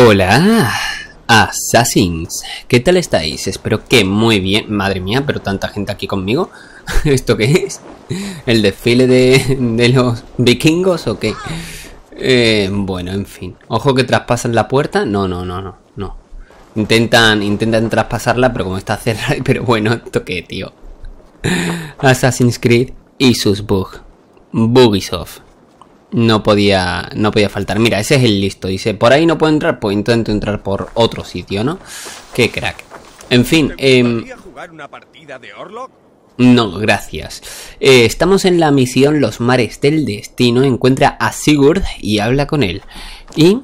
Hola, Assassins. ¿Qué tal estáis? Espero que muy bien. Madre mía, pero tanta gente aquí conmigo. ¿Esto qué es? ¿El desfile de, los vikingos o qué? Eh, bueno, en fin. Ojo que traspasan la puerta. No, no, no, no, no. Intentan, intentan traspasarla, pero como está cerrada. Pero bueno, ¿esto qué, tío? Assassin's Creed y sus bugs. Bugisoft no podía, no podía faltar. Mira, ese es el listo. Dice, por ahí no puedo entrar, pues intento entrar por otro sitio, ¿no? Qué crack. En fin, eh, jugar una partida de Orlok? No, gracias. Eh, estamos en la misión Los Mares del Destino. Encuentra a Sigurd y habla con él. Y,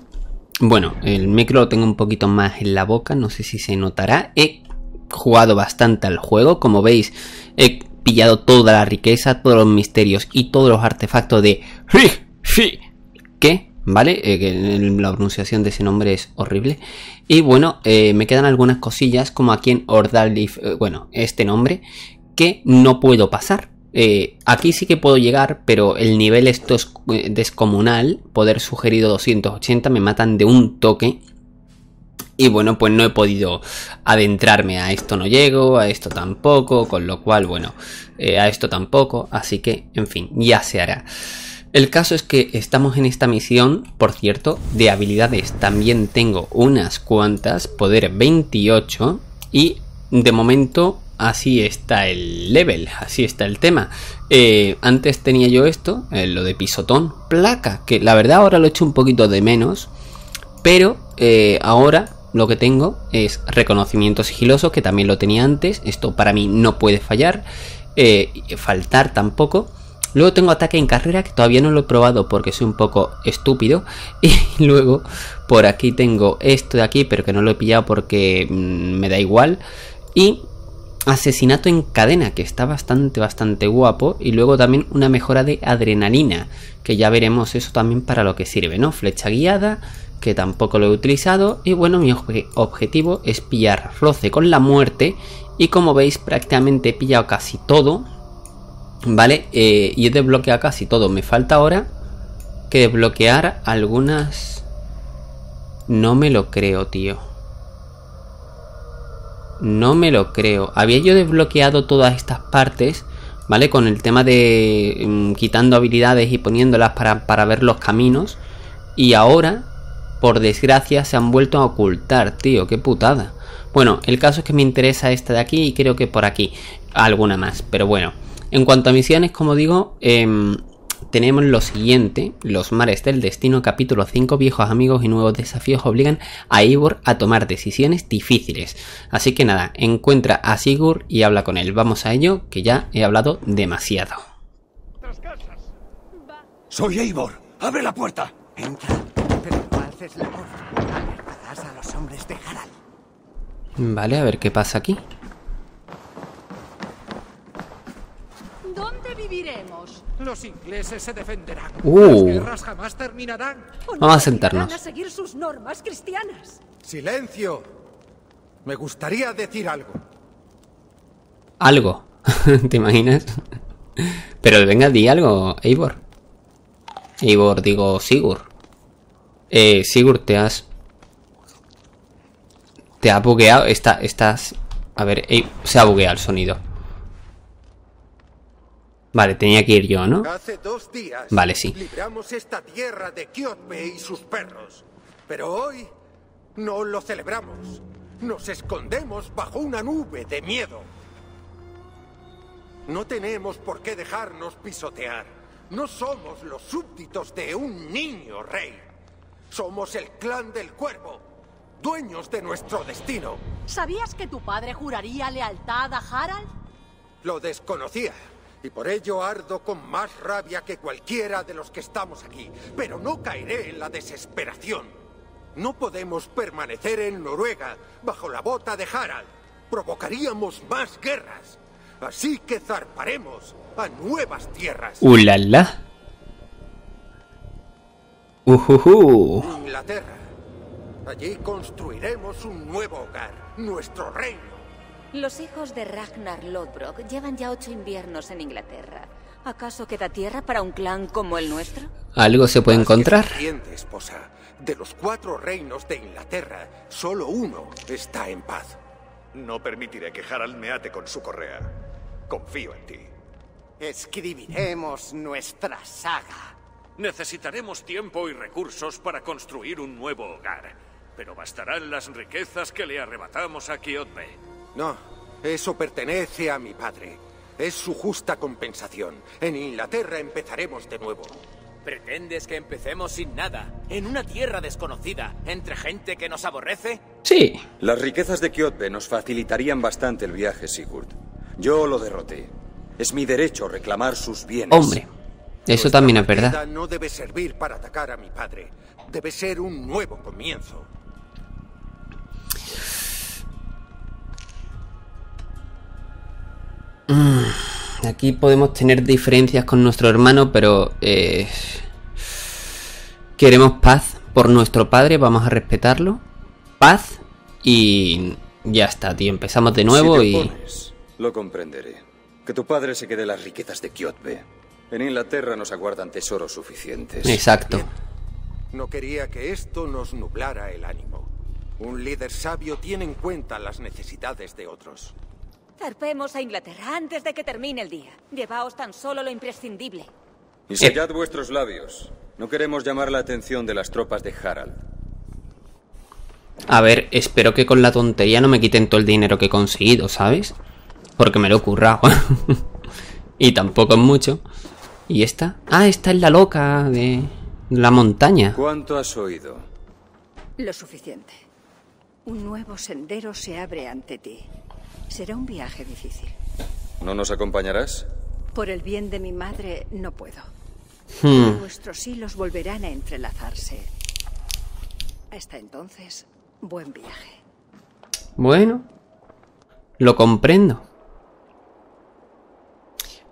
bueno, el micro lo tengo un poquito más en la boca. No sé si se notará. He jugado bastante al juego. Como veis, he pillado toda la riqueza, todos los misterios y todos los artefactos de Sí. ¿Qué? ¿Vale? Eh, la pronunciación de ese nombre es horrible. Y bueno, eh, me quedan algunas cosillas, como aquí en Ordalif, eh, bueno, este nombre, que no puedo pasar. aquí sí que puedo llegar, pero el nivel esto es descomunal. Poder sugerido 280, me matan de un toque. Y bueno, pues no he podido adentrarme a esto no llego, a esto tampoco, con lo cual, bueno, a esto tampoco. Así que, en fin, ya se hará. El caso es que estamos en esta misión, por cierto, de habilidades también tengo unas cuantas, poder 28 y de momento así está el level, así está el tema. Eh, antes tenía yo esto, eh, lo de pisotón, placa, que la verdad ahora lo he hecho un poquito de menos, pero eh, ahora lo que tengo es reconocimiento sigiloso, que también lo tenía antes, esto para mí no puede fallar, faltar tampoco. Luego tengo ataque en carrera, que todavía no lo he probado porque soy un poco estúpido. Y luego por aquí tengo esto de aquí, pero que no lo he pillado porque mm, me da igual. Y asesinato en cadena, que está bastante, bastante guapo. Y luego también una mejora de adrenalina, que ya veremos eso también para lo que sirve, ¿no? Flecha guiada, que tampoco lo he utilizado. Y bueno, mi objetivo es pillar roce con la muerte. Y como veis, prácticamente he pillado casi todo Vale, eh, y he desbloqueado casi todo. Me falta ahora que desbloquear algunas... No me lo creo, tío. No me lo creo. Había yo desbloqueado todas estas partes, ¿vale? Con el tema de mm, quitando habilidades y poniéndolas para, para ver los caminos. Y ahora, por desgracia, se han vuelto a ocultar, tío. Qué putada. Bueno, el caso es que me interesa esta de aquí y creo que por aquí alguna más. Pero bueno. En cuanto a misiones, como digo, em, tenemos lo siguiente, los mares del destino, capítulo 5, viejos amigos y nuevos desafíos obligan a Ivor a tomar decisiones difíciles. Así que nada, encuentra a Sigurd y habla con él. Vamos a ello, que ya he hablado demasiado. Soy Eivor, abre la puerta. Entra, pero no haces la voz. Alertarás a los hombres de Harald. Vale, a ver qué pasa aquí. Los ingleses se defenderán. Uh. Las guerras jamás terminarán. Vamos a sentarnos. a seguir sus normas cristianas. Silencio. Me gustaría decir algo. Algo. ¿Te imaginas? Pero venga, di algo, Eivor. Eivor, digo, Sigurd. Eh, Sigurd, te Te ha bugueado. Está, estás... A ver, se ha bugueado el sonido. Vale, tenía que ir yo, ¿no? Hace dos días vale, sí. libramos esta tierra de Kyotbe y sus perros. Pero hoy no lo celebramos. Nos escondemos bajo una nube de miedo. No tenemos por qué dejarnos pisotear. No somos los súbditos de un niño rey. Somos el clan del cuervo, dueños de nuestro destino. ¿Sabías que tu padre juraría lealtad a Harald? Lo desconocía. Y por ello ardo con más rabia que cualquiera de los que estamos aquí. Pero no caeré en la desesperación. No podemos permanecer en Noruega bajo la bota de Harald. Provocaríamos más guerras. Así que zarparemos a nuevas tierras. ¡Ulala! ¡Ujujú! Inglaterra. Allí construiremos un nuevo hogar, nuestro reino. Los hijos de Ragnar Lodbrok llevan ya ocho inviernos en Inglaterra. ¿Acaso queda tierra para un clan como el nuestro? ¿Algo se puede encontrar? suficiente, esposa. De los cuatro reinos de Inglaterra, solo uno está en paz. No permitiré que Harald me ate con su correa. Confío en ti. Escribiremos nuestra saga. Necesitaremos tiempo y recursos para construir un nuevo hogar. Pero bastarán las riquezas que le arrebatamos a Kiotbe. No, eso pertenece a mi padre. Es su justa compensación. En Inglaterra empezaremos de nuevo. ¿Pretendes que empecemos sin nada? ¿En una tierra desconocida? ¿Entre gente que nos aborrece? Sí. Las riquezas de Kjotve nos facilitarían bastante el viaje, Sigurd. Yo lo derroté. Es mi derecho reclamar sus bienes. Hombre, eso también es verdad. No debe servir para atacar a mi padre. Debe ser un nuevo comienzo. Aquí podemos tener diferencias con nuestro hermano, pero eh, queremos paz por nuestro padre, vamos a respetarlo. Paz y ya está, tío. Empezamos de nuevo Si te y... opones, lo comprenderé. Que tu padre se quede las riquezas de Kjotve. En Inglaterra nos aguardan tesoros suficientes. Exacto. No quería que esto nos nublara el ánimo. Un líder sabio tiene en cuenta las necesidades de otros. Zarpemos a Inglaterra antes de que termine el día. Llevaos tan solo lo imprescindible. Y sellad vuestros labios. No queremos llamar la atención de las tropas de Harald. A ver, espero que con la tontería no me quiten todo el dinero que he conseguido, ¿sabes? Porque me lo he currado. y tampoco es mucho. ¿Y esta? Ah, esta es la loca de la montaña. ¿Cuánto has oído? Lo suficiente. Un nuevo sendero se abre ante ti. Será un viaje difícil. ¿No nos acompañarás? Por el bien de mi madre, no puedo. Hmm. Nuestros hilos volverán a entrelazarse. Hasta entonces, buen viaje. Bueno, lo comprendo.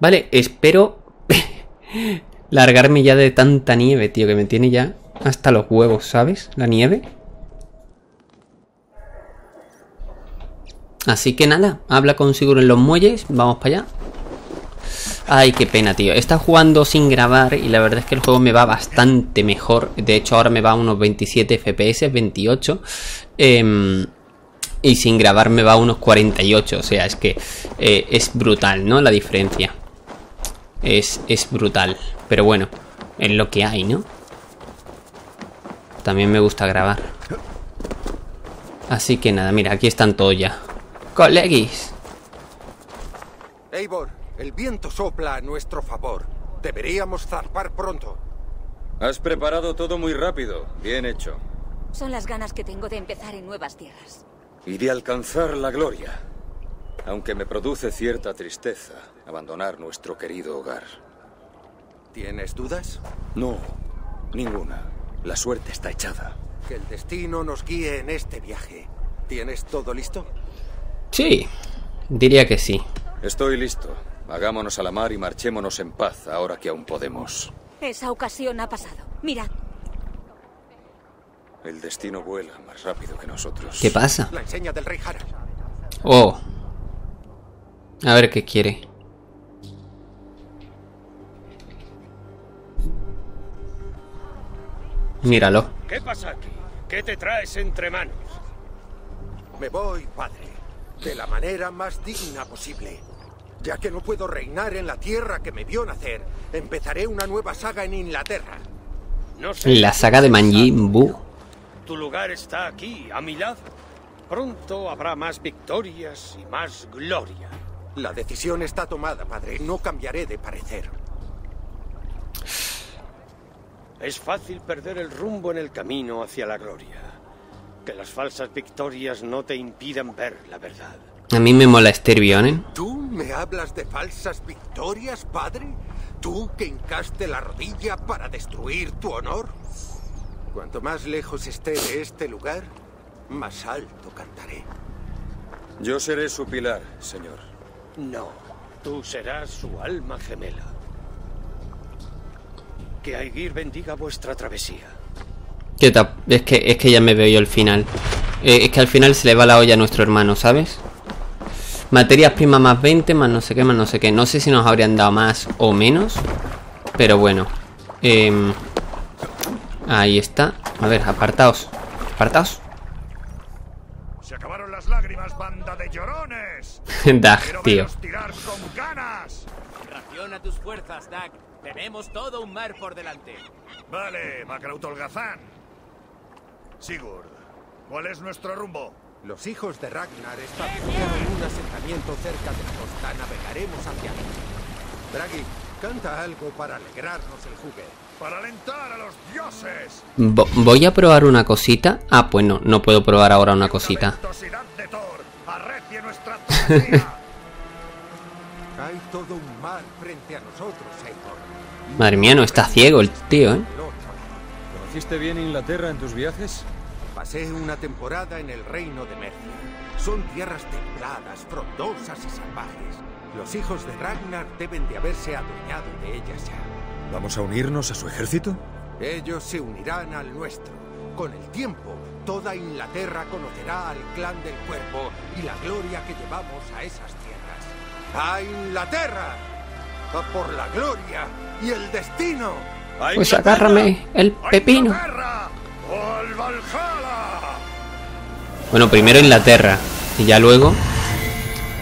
Vale, espero largarme ya de tanta nieve, tío, que me tiene ya hasta los huevos, ¿sabes? La nieve. Así que nada, habla con Sigurd en los muelles, vamos para allá. Ay, qué pena, tío. Estado jugando sin grabar y la verdad es que el juego me va bastante mejor. De hecho, ahora me va a unos 27 FPS, 28. Em, y sin grabar me va a unos 48. O sea, es que eh, es brutal, ¿no? La diferencia. Es, es brutal. Pero bueno, es lo que hay, ¿no? También me gusta grabar. Así que nada, mira, aquí están todos ya. Colegis. Eivor, el viento sopla a nuestro favor. Deberíamos zarpar pronto. Has preparado todo muy rápido. Bien hecho. Son las ganas que tengo de empezar en nuevas tierras. Y de alcanzar la gloria. Aunque me produce cierta tristeza abandonar nuestro querido hogar. ¿Tienes dudas? No, ninguna. La suerte está echada. Que el destino nos guíe en este viaje. ¿Tienes todo listo? Sí, diría que sí. Estoy listo. Hagámonos a la mar y marchémonos en paz ahora que aún podemos. Esa ocasión ha pasado. Mirad, El destino vuela más rápido que nosotros. ¿Qué pasa? La enseña del rey Harald. Oh. A ver qué quiere. Míralo. ¿Qué pasa aquí? ¿Qué te traes entre manos? Me voy, padre, de la manera más digna posible. Ya que no puedo reinar en la tierra que me vio nacer, empezaré una nueva saga en Inglaterra. No sé. La saga de Manjin Buu. Tu lugar está aquí, a mi lado. Pronto habrá más victorias y más gloria. La decisión está tomada, padre. No cambiaré de parecer. Es fácil perder el rumbo en el camino hacia la gloria. Que las falsas victorias no te impidan ver la verdad. A mí me mola Stervionen. ¿Tú me hablas de falsas victorias, padre? ¿Tú que hincaste la rodilla para destruir tu honor? Cuanto más lejos esté de este lugar, más alto cantaré. Yo seré su pilar, señor. No, tú serás su alma gemela. Que Aegir bendiga vuestra travesía. ¿Qué ta- Es que, es que ya me veo yo el final. Eh, es que al final se le va la olla a nuestro hermano, ¿sabes? Materias primas más 20, más no sé qué, más no sé qué. No sé si nos habrían dado más o menos. Pero bueno. Em, ahí está. A ver, apartaos. Apartaos. Se acabaron las lágrimas, banda de llorones. Dag, tío. veros tirar con ganas. Raciona tus fuerzas, Dag. Tenemos todo un mar por delante. Vale, Macrautolgazán. Sigurd, ¿cuál es nuestro rumbo? Los hijos de Ragnar establecieron un asentamiento cerca de la costa. Navegaremos hacia allí. Bragi, canta algo para alegrarnos el juguete. Para alentar a los dioses. Vo- voy a probar una cosita. Ah, pues no, no puedo probar ahora una cosita. Hay todo un mar frente a nosotros. Madre mía, no está ciego el tío, ¿eh? ¿Conociste bien Inglaterra en tus viajes? Pasé una temporada en el reino de Mercia. Son tierras templadas, frondosas y salvajes. Los hijos de Ragnar deben de haberse adueñado de ellas ya. ¿Vamos a unirnos a su ejército? Ellos se unirán al nuestro. Con el tiempo, toda Inglaterra conocerá al clan del cuervo y la gloria que llevamos a esas tierras. ¡A Inglaterra! ¡A por la gloria y el destino! ¡A Pues agárrame el ¡A pepino. Bueno, primero Inglaterra. Y ya luego.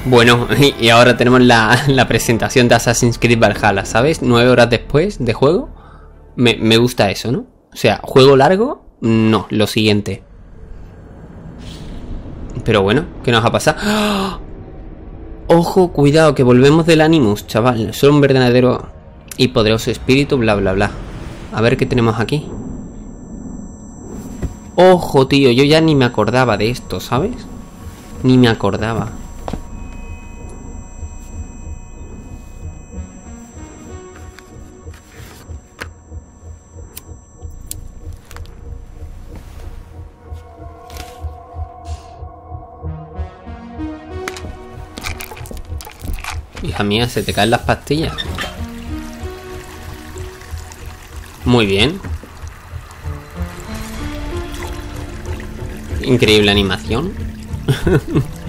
Bueno, y ahora tenemos la, la presentación de Assassin's Creed Valhalla, ¿sabes? Nueve horas después de juego. Me, me gusta eso, ¿no? O sea, juego largo, no, lo siguiente. Pero bueno, ¿qué nos ha pasado? ¡Ah! Ojo, cuidado, que volvemos del Animus, chaval. Soy un verdadero y poderoso espíritu, bla, bla, bla. A ver qué tenemos aquí. Ojo, tío, yo ya ni me acordaba de esto, ¿sabes? Ni me acordaba. Hija mía, se te caen las pastillas. Muy bien. Increíble animación.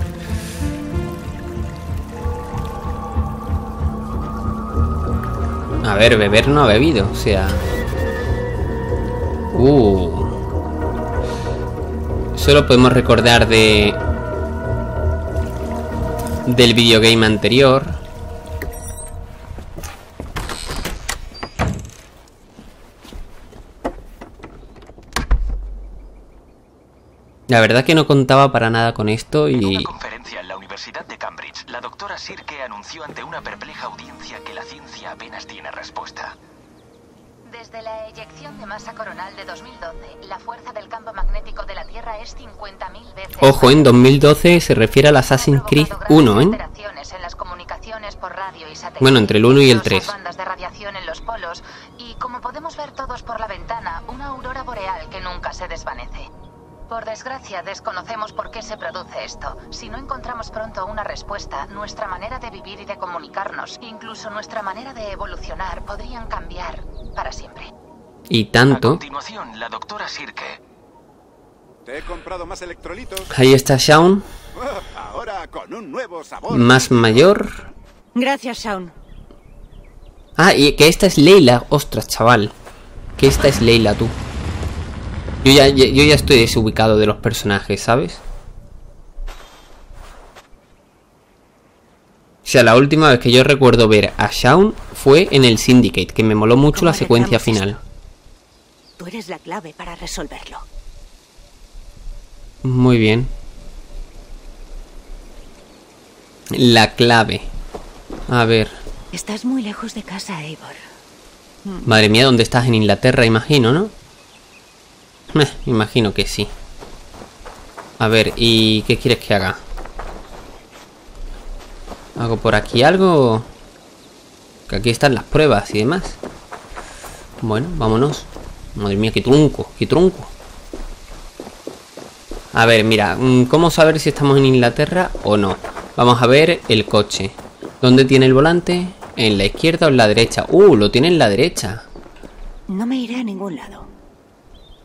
A ver, beber no ha bebido, o sea... Uh. Solo podemos recordar de... Del videogame anterior. La verdad que no contaba para nada con esto En y... una conferencia en la Universidad de Cambridge, la doctora Sirke anunció ante una perpleja audiencia que la ciencia apenas tiene respuesta. Desde la eyección de masa coronal de 2012, la fuerza del campo magnético de la Tierra es 50.000 veces. Ojo, en 2012 se refiere al Assassin's Creed 1, ¿eh? alteraciones en las comunicaciones por radio y satélite. Bueno, entre el 1 y el numerosas 3. bandas de radiación en los polos y, como podemos ver todos por la ventana, una aurora boreal que nunca se desvanece. Por desgracia, desconocemos por qué se produce esto. Si no encontramos pronto una respuesta, nuestra manera de vivir y de comunicarnos, incluso nuestra manera de evolucionar, podrían cambiar para siempre. Y A tanto. continuación, la doctora Sirke. Te he comprado más electrolitos. Ahí está Shaun, Ahora con un nuevo sabor. más mayor. Gracias, Shaun. Ah, y que esta es Leila. Ostras, chaval. Que esta es Leila, tú. Yo ya, yo ya estoy desubicado de los personajes, ¿sabes? O sea, la última vez que yo recuerdo ver a Shaun fue en el Syndicate, que me moló mucho la secuencia final. Tú eres la clave para resolverlo. Muy bien. La clave. A ver. Estás muy lejos de casa, Eivor. Madre mía, ¿dónde estás? En Inglaterra, imagino, ¿no? Meh, imagino que sí. A ver, ¿y qué quieres que haga? ¿Hago por aquí algo? Que aquí están las pruebas y demás. Bueno, vámonos. Madre mía, qué trunco, qué trunco. A ver, mira, mm, ¿cómo saber si estamos en Inglaterra o no? Vamos a ver el coche. ¿Dónde tiene el volante? ¿En la izquierda o en la derecha? Uh, lo tiene en la derecha. No me iré a ningún lado.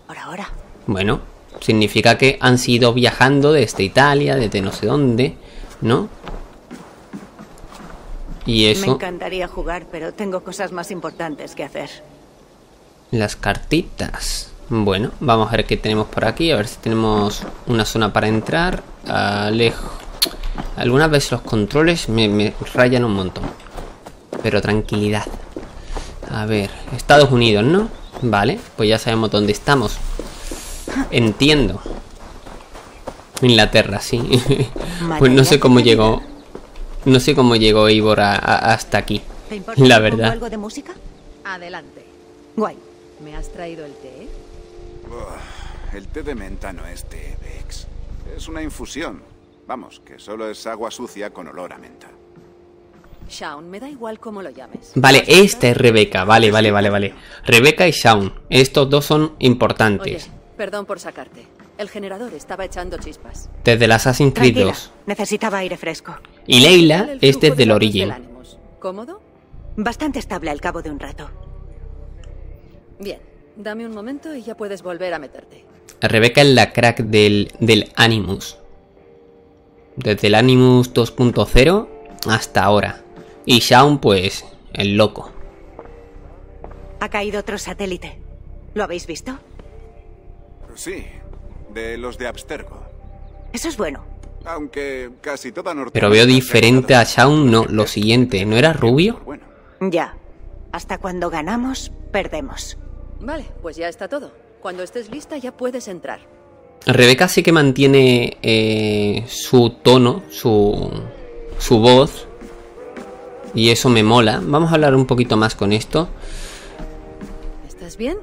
Por ahora. Bueno, significa que han sido viajando desde Italia, desde no sé dónde, ¿no? Y Me eso, encantaría jugar, pero tengo cosas más importantes que hacer. las cartitas. Bueno, vamos a ver qué tenemos por aquí. A ver si tenemos una zona para entrar. Alejo. Algunas veces los controles me, me rayan un montón. Pero tranquilidad. A ver, Estados Unidos, ¿no? Vale, pues ya sabemos dónde estamos. Entiendo. Inglaterra, sí. pues no sé cómo llegó. No sé cómo llegó Ivor a- a- hasta aquí. ¿Te importa La verdad. algo de música? Adelante. Guay. ¿Me has traído el té? Buah, el té de menta no es té, Bex. Es una infusión. Vamos, que solo es agua sucia con olor a menta. Shaun, me da igual cómo lo llames. Vale, esta es Rebeca. Vale, vale, vale, vale. Rebeca y Shaun. Estos dos son Oye, importantes. perdón por sacarte. El generador estaba echando chispas. Desde el Assassin's Creed Tranquila, 2. necesitaba aire fresco. Y Leila, es del Origin. ¿Cómodo? Bastante estable al cabo de un rato. Bien. Dame un momento y ya puedes volver a meterte. Rebeca es la crack del, del Animus. Desde el Animus 2.0 hasta ahora. Y Shaun, pues, el loco. Ha caído otro satélite. ¿Lo habéis visto? Sí, de los de Abstergo. Eso es bueno. Aunque casi toda. Pero veo diferente a Shaun, no, lo siguiente. ¿No era rubio? Ya. Hasta cuando ganamos, perdemos. Vale, pues ya está todo. Cuando estés lista ya puedes entrar. Rebeca sí que mantiene eh, su tono, su, su voz. Y eso me mola. Vamos a hablar un poquito más con esto. ¿Estás bien?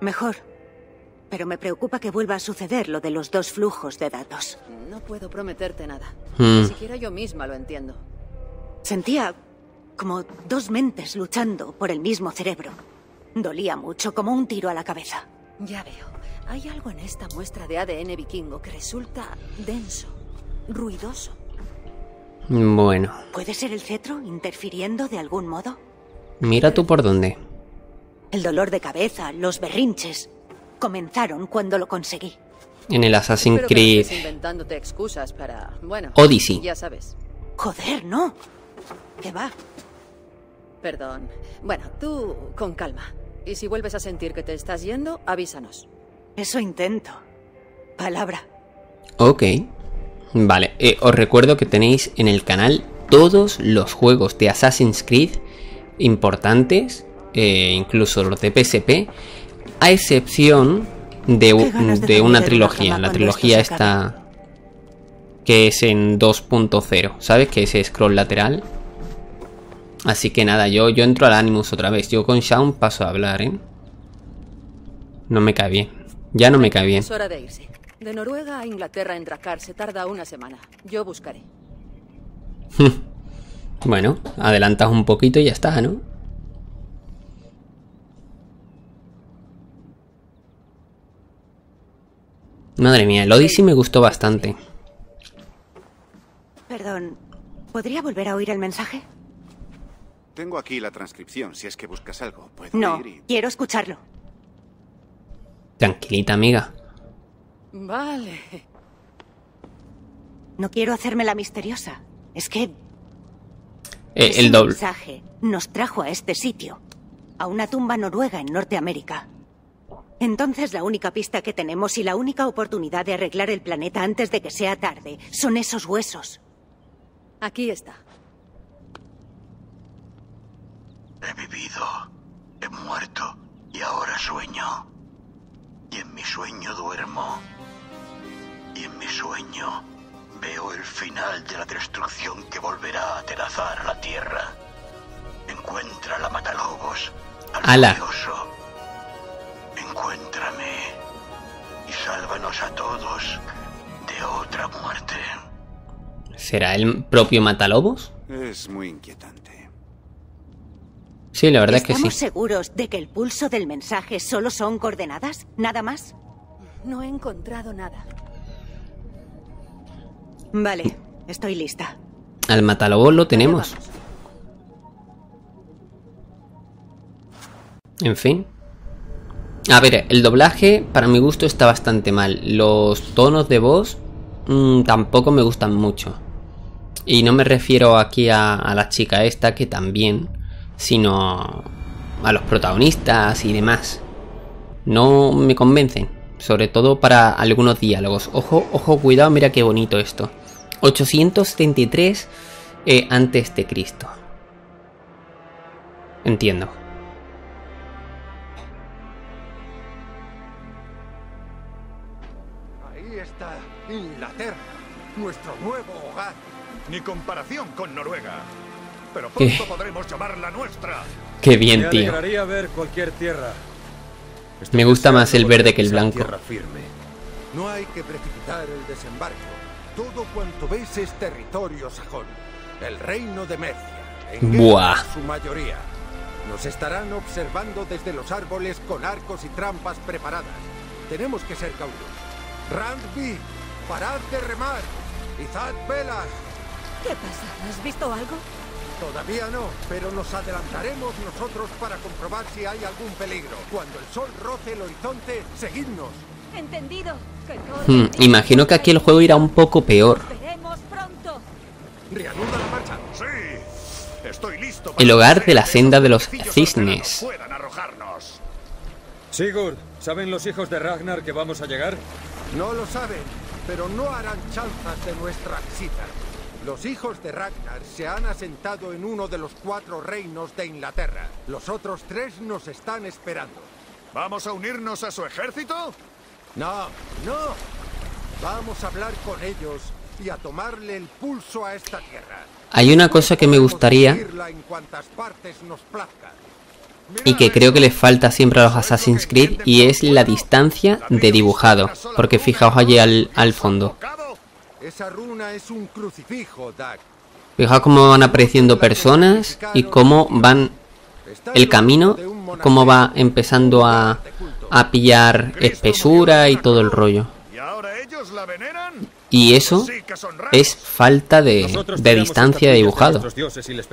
Mejor. Pero me preocupa que vuelva a suceder lo de los dos flujos de datos. No puedo prometerte nada. Hmm. Ni siquiera yo misma lo entiendo. Sentía como dos mentes luchando por el mismo cerebro. Dolía mucho, como un tiro a la cabeza. Ya veo. Hay algo en esta muestra de ADN vikingo que resulta denso, ruidoso. Bueno, ¿Puede ser el cetro interfiriendo de algún modo? mira tú por dónde. El dolor de cabeza, los berrinches, comenzaron cuando lo conseguí. En el Assassin's Creed. inventándote excusas para, bueno, Odyssey. Ya sabes. Joder, no. ¿Qué va? Perdón. Bueno, tú con calma. Y si vuelves a sentir que te estás yendo, avísanos. Eso intento. Palabra. Ok. Vale, eh, os recuerdo que tenéis en el canal todos los juegos de Assassin's Creed importantes, eh, incluso los de PSP, a excepción de, una trilogía, la trilogía esta que es en 2.0, ¿sabes? Que es scroll lateral. Así que nada, yo, yo entro al Animus otra vez. Yo con Shaun paso a hablar, ¿eh? No me cae bien. Ya no me cae bien. Es hora de irse. De Noruega a Inglaterra en Drakkar se tarda una semana. Yo buscaré. Bueno, adelantas un poquito y ya está, ¿no? Madre mía, el Odyssey me gustó bastante. Perdón, ¿podría volver a oír el mensaje? Tengo aquí la transcripción, si es que buscas algo. Puedo No, ir y... quiero escucharlo. Tranquilita, amiga. Vale. No quiero hacerme la misteriosa. Es que Eh, el doble. mensaje nos trajo a este sitio, a una tumba noruega en Norteamérica. Entonces la única pista que tenemos y la única oportunidad de arreglar el planeta antes de que sea tarde son esos huesos. Aquí está. He vivido, he muerto y ahora sueño. Y en mi sueño duermo. Y en mi sueño veo el final de la destrucción que volverá a atenazar a la Tierra. Encuentra la Matalobos, al Ala. Encuéntrame y sálvanos a todos de otra muerte. ¿Será el propio Matalobos? Es muy inquietante. Sí, la verdad es que sí. ¿Estamos seguros de que el pulso del mensaje solo son coordenadas? ¿Nada más? No he encontrado nada. Vale, estoy lista. Al Matalobos lo tenemos. En fin. A ver, el doblaje para mi gusto está bastante mal. Los tonos de voz mm, tampoco me gustan mucho. Y no me refiero aquí a, a la chica esta, que también, sino a los protagonistas y demás. No me convencen, sobre todo para algunos diálogos. Ojo, ojo, cuidado, mira qué bonito esto. 833 eh, antes de Cristo. Entiendo. Ahí está Inglaterra, nuestro nuevo hogar. Ni comparación con Noruega. Pero ¿Qué? pronto podremos llamarla nuestra. Qué bien, tío. alegraría ver cualquier tierra. Me gusta más el verde que el blanco. Firme. No hay que precipitar el desembarco. Todo cuanto ves es territorio sajón. El reino de Mercia. En guerra Buah. su mayoría. Nos estarán observando desde los árboles con arcos y trampas preparadas. Tenemos que ser cautos. Randby, parad de remar. Izad velas. ¿Qué pasa? ¿Has visto algo? Todavía no, pero nos adelantaremos nosotros para comprobar si hay algún peligro. Cuando el sol roce el horizonte, seguidnos. Entendido. Hmm, imagino que aquí el juego irá un poco peor. Reanuda la marcha. Sí. Estoy listo El hogar de la senda de los cisnes. Sigurd, ¿saben los hijos de Ragnar que vamos a llegar? No lo saben, pero no harán chanzas de nuestra visita. Los hijos de Ragnar se han asentado en uno de los cuatro reinos de Inglaterra. Los otros tres nos están esperando. ¿Vamos a unirnos a su ejército? No, no. Vamos a hablar con ellos y a tomarle el pulso a esta tierra. Hay una cosa que me gustaría Irla en cuantas partes nos plazca. y que creo que les falta siempre a los Assassin's Creed y es la distancia de dibujado. Porque fijaos allí al, al fondo. Esa runa es un crucifijo, Dag. Fijaos cómo van apareciendo personas y cómo van el camino, cómo va empezando a, a pillar espesura y todo el rollo. ¿Y eso es falta de, de distancia de dibujado.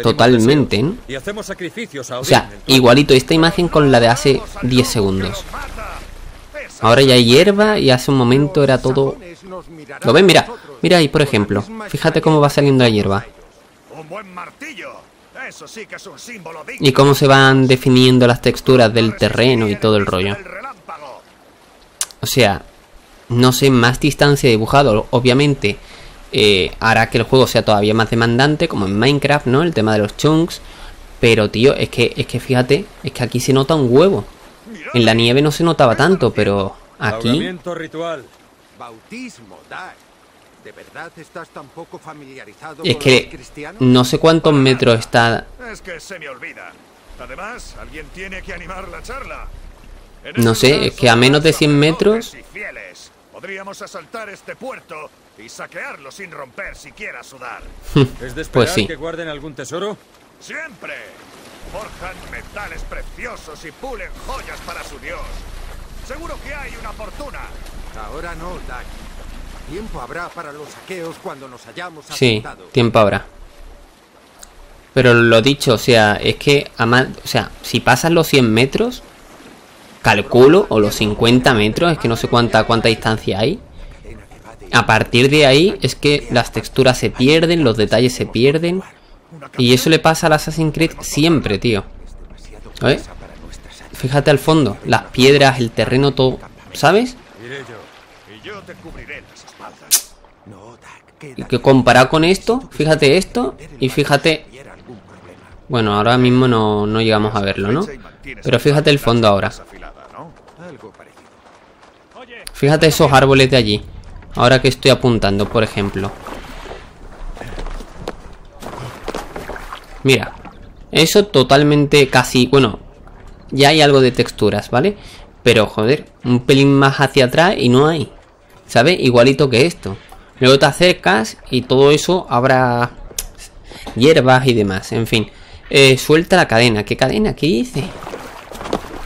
Totalmente. ¿eh? A O sea, igualito esta imagen con la de hace 10 segundos. Ahora ya hay hierba y hace un momento era todo... ¿Lo ven? Mira, mira ahí por ejemplo. Fíjate cómo va saliendo la hierba. Y cómo se van definiendo las texturas del terreno y todo el rollo. O sea, no sé, más distancia dibujado, obviamente, eh, hará que el juego sea todavía más demandante, como en Minecraft, ¿no? El tema de los chunks. Pero, tío, es que, es que fíjate, es que aquí se nota un huevo. En la nieve no se notaba tanto, pero aquí... Ritual. Bautismo. ¿De verdad estás tan poco familiarizado Es que no sé cuántos metros está... Es que se me olvida. Además, alguien tiene que animar la charla. En No sé, es que a menos de más 100 metros... Podríamos asaltar este puerto y saquearlo sin romper siquiera sudar. ¿Es de esperar Pues sí. que guarden algún tesoro? ¡Siempre! Forjan metales preciosos y pulen joyas para su dios. Seguro que hay una fortuna. Ahora no, Dag. Tiempo habrá para los saqueos cuando nos hayamos Sí, asentado. tiempo habrá. Pero lo dicho, o sea, es que o sea, si pasan los 100 metros, calculo, o los 50 metros, es que no sé cuánta, cuánta distancia hay. A partir de ahí es que las texturas se pierden, los detalles se pierden. Y eso le pasa al Assassin's Creed siempre, tío. ¿Eh? Fíjate al fondo, las piedras, el terreno, todo. ¿Sabes? Iré yo. Y yo te cubriré las espaldas. Y que comparado con esto, fíjate esto y fíjate... Bueno, ahora mismo no, no llegamos a verlo, ¿no? Pero fíjate el fondo ahora. Fíjate esos árboles de allí. Ahora que estoy apuntando, por ejemplo. Mira. Eso totalmente casi... Bueno, ya hay algo de texturas, ¿vale? Pero, joder, un pelín más hacia atrás y no hay. ¿Sabes? Igualito que esto. Luego te acercas y todo eso habrá hierbas y demás. En fin. Eh, suelta la cadena. ¿Qué cadena? ¿Qué dice?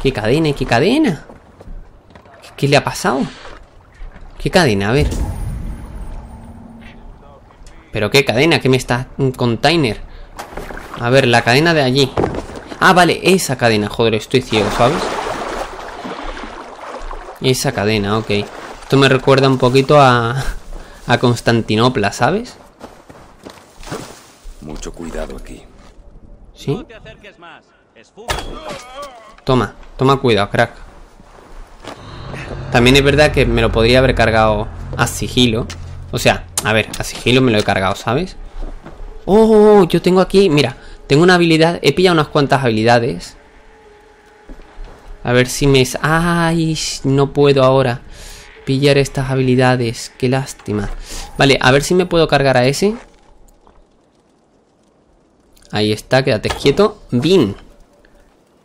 ¿Qué cadena? ¿Qué cadena? ¿Qué le ha pasado? ¿Qué cadena? A ver. ¿Pero qué cadena? ¿Qué me está? Un container. A ver, la cadena de allí. Ah, vale, esa cadena. Joder, estoy ciego, ¿sabes? Esa cadena, ok. Esto me recuerda un poquito a... A Constantinopla, ¿sabes? ¿Sí? Toma, toma cuidado, crack. También es verdad que me lo podría haber cargado a sigilo. O sea, a ver, a sigilo me lo he cargado, ¿sabes? Oh, yo tengo aquí, mira, tengo una habilidad, he pillado unas cuantas habilidades. A ver si me... ¡Ay! No puedo ahora pillar estas habilidades. Qué lástima. Vale, a ver si me puedo cargar a ese. Ahí está, quédate quieto. ¡Bin!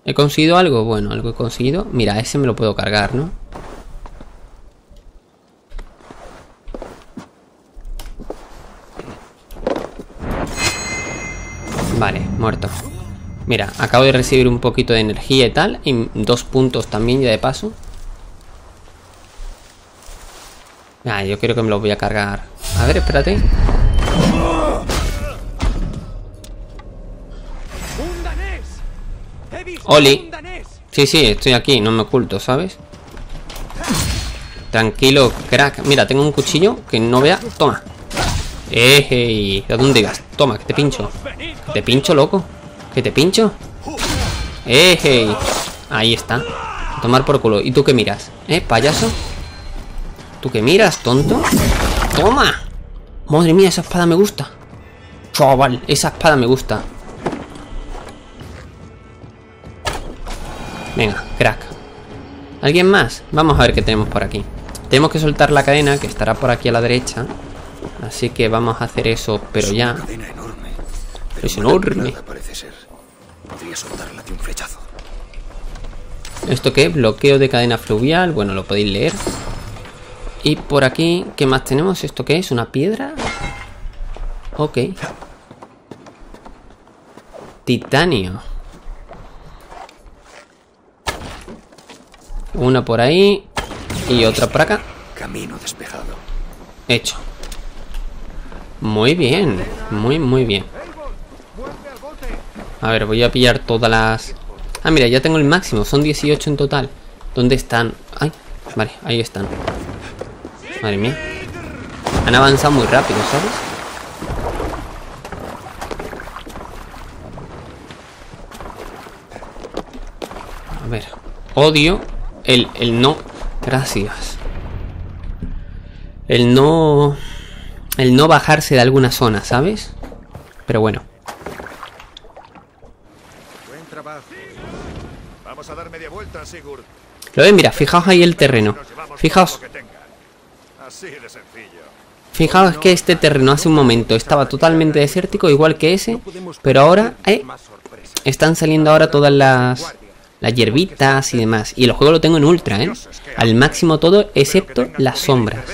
¿He conseguido algo? Bueno, algo he conseguido. Mira, ese me lo puedo cargar, ¿no? Vale, muerto. Mira, acabo de recibir un poquito de energía y tal. Y dos puntos también ya de paso. Ah, yo creo que me los voy a cargar. A ver, espérate. Oli. Sí, sí, estoy aquí, no me oculto, ¿sabes? Tranquilo, crack. Mira, tengo un cuchillo que no vea. Toma. Eh, ¿De dónde vas? Toma, que te pincho. ¿Te pincho, loco? ¿Que te pincho? Eh, Ahí está. tomar por culo. ¿Y tú qué miras? ¿Eh, payaso? ¿Tú qué miras, tonto? ¡Toma! Madre mía, esa espada me gusta. Chaval, esa espada me gusta. Venga, crack. ¿Alguien más? Vamos a ver qué tenemos por aquí. Tenemos que soltar la cadena, que estará por aquí a la derecha. Así que vamos a hacer eso, pero ya. enorme. Es enorme. ¿Esto qué? Bloqueo de cadena fluvial. Bueno, lo podéis leer. Y por aquí, ¿qué más tenemos? ¿Esto qué es? ¿Una piedra? Ok. Titanio. Una por ahí. Y otra por acá. Camino despejado. Hecho. Muy bien. Muy, muy bien. A ver, voy a pillar todas las... Ah, mira, ya tengo el máximo. Son 18 en total. ¿Dónde están? Ay, vale, ahí están. Madre mía. Han avanzado muy rápido, ¿sabes? A ver. Odio el, el no. Gracias. El no. El no bajarse de alguna zona, ¿sabes? Pero bueno. Buen trabajo. Vamos a dar media vuelta, Sigurd. Lo ven, mira, fijaos ahí el terreno. Fijaos. Así de sencillo. Fijaos que este terreno hace un momento estaba totalmente desértico, igual que ese, pero ahora eh, están saliendo ahora todas las, las hierbitas y demás. Y el juego lo tengo en ultra, ¿eh? Al máximo todo, excepto las sombras.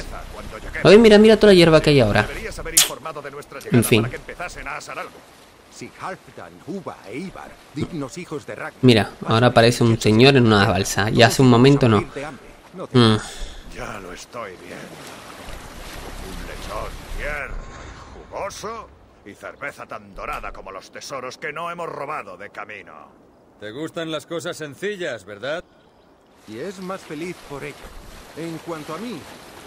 A ver, mira, mira toda la hierba que hay ahora. En fin. Mira, ahora aparece un señor en una balsa. Y hace un momento no. Mm. Ya lo estoy viendo. Un lechón tierno, jugoso y cerveza tan dorada como los tesoros que no hemos robado de camino. Te gustan las cosas sencillas, ¿verdad? Y es más feliz por ello. En cuanto a mí,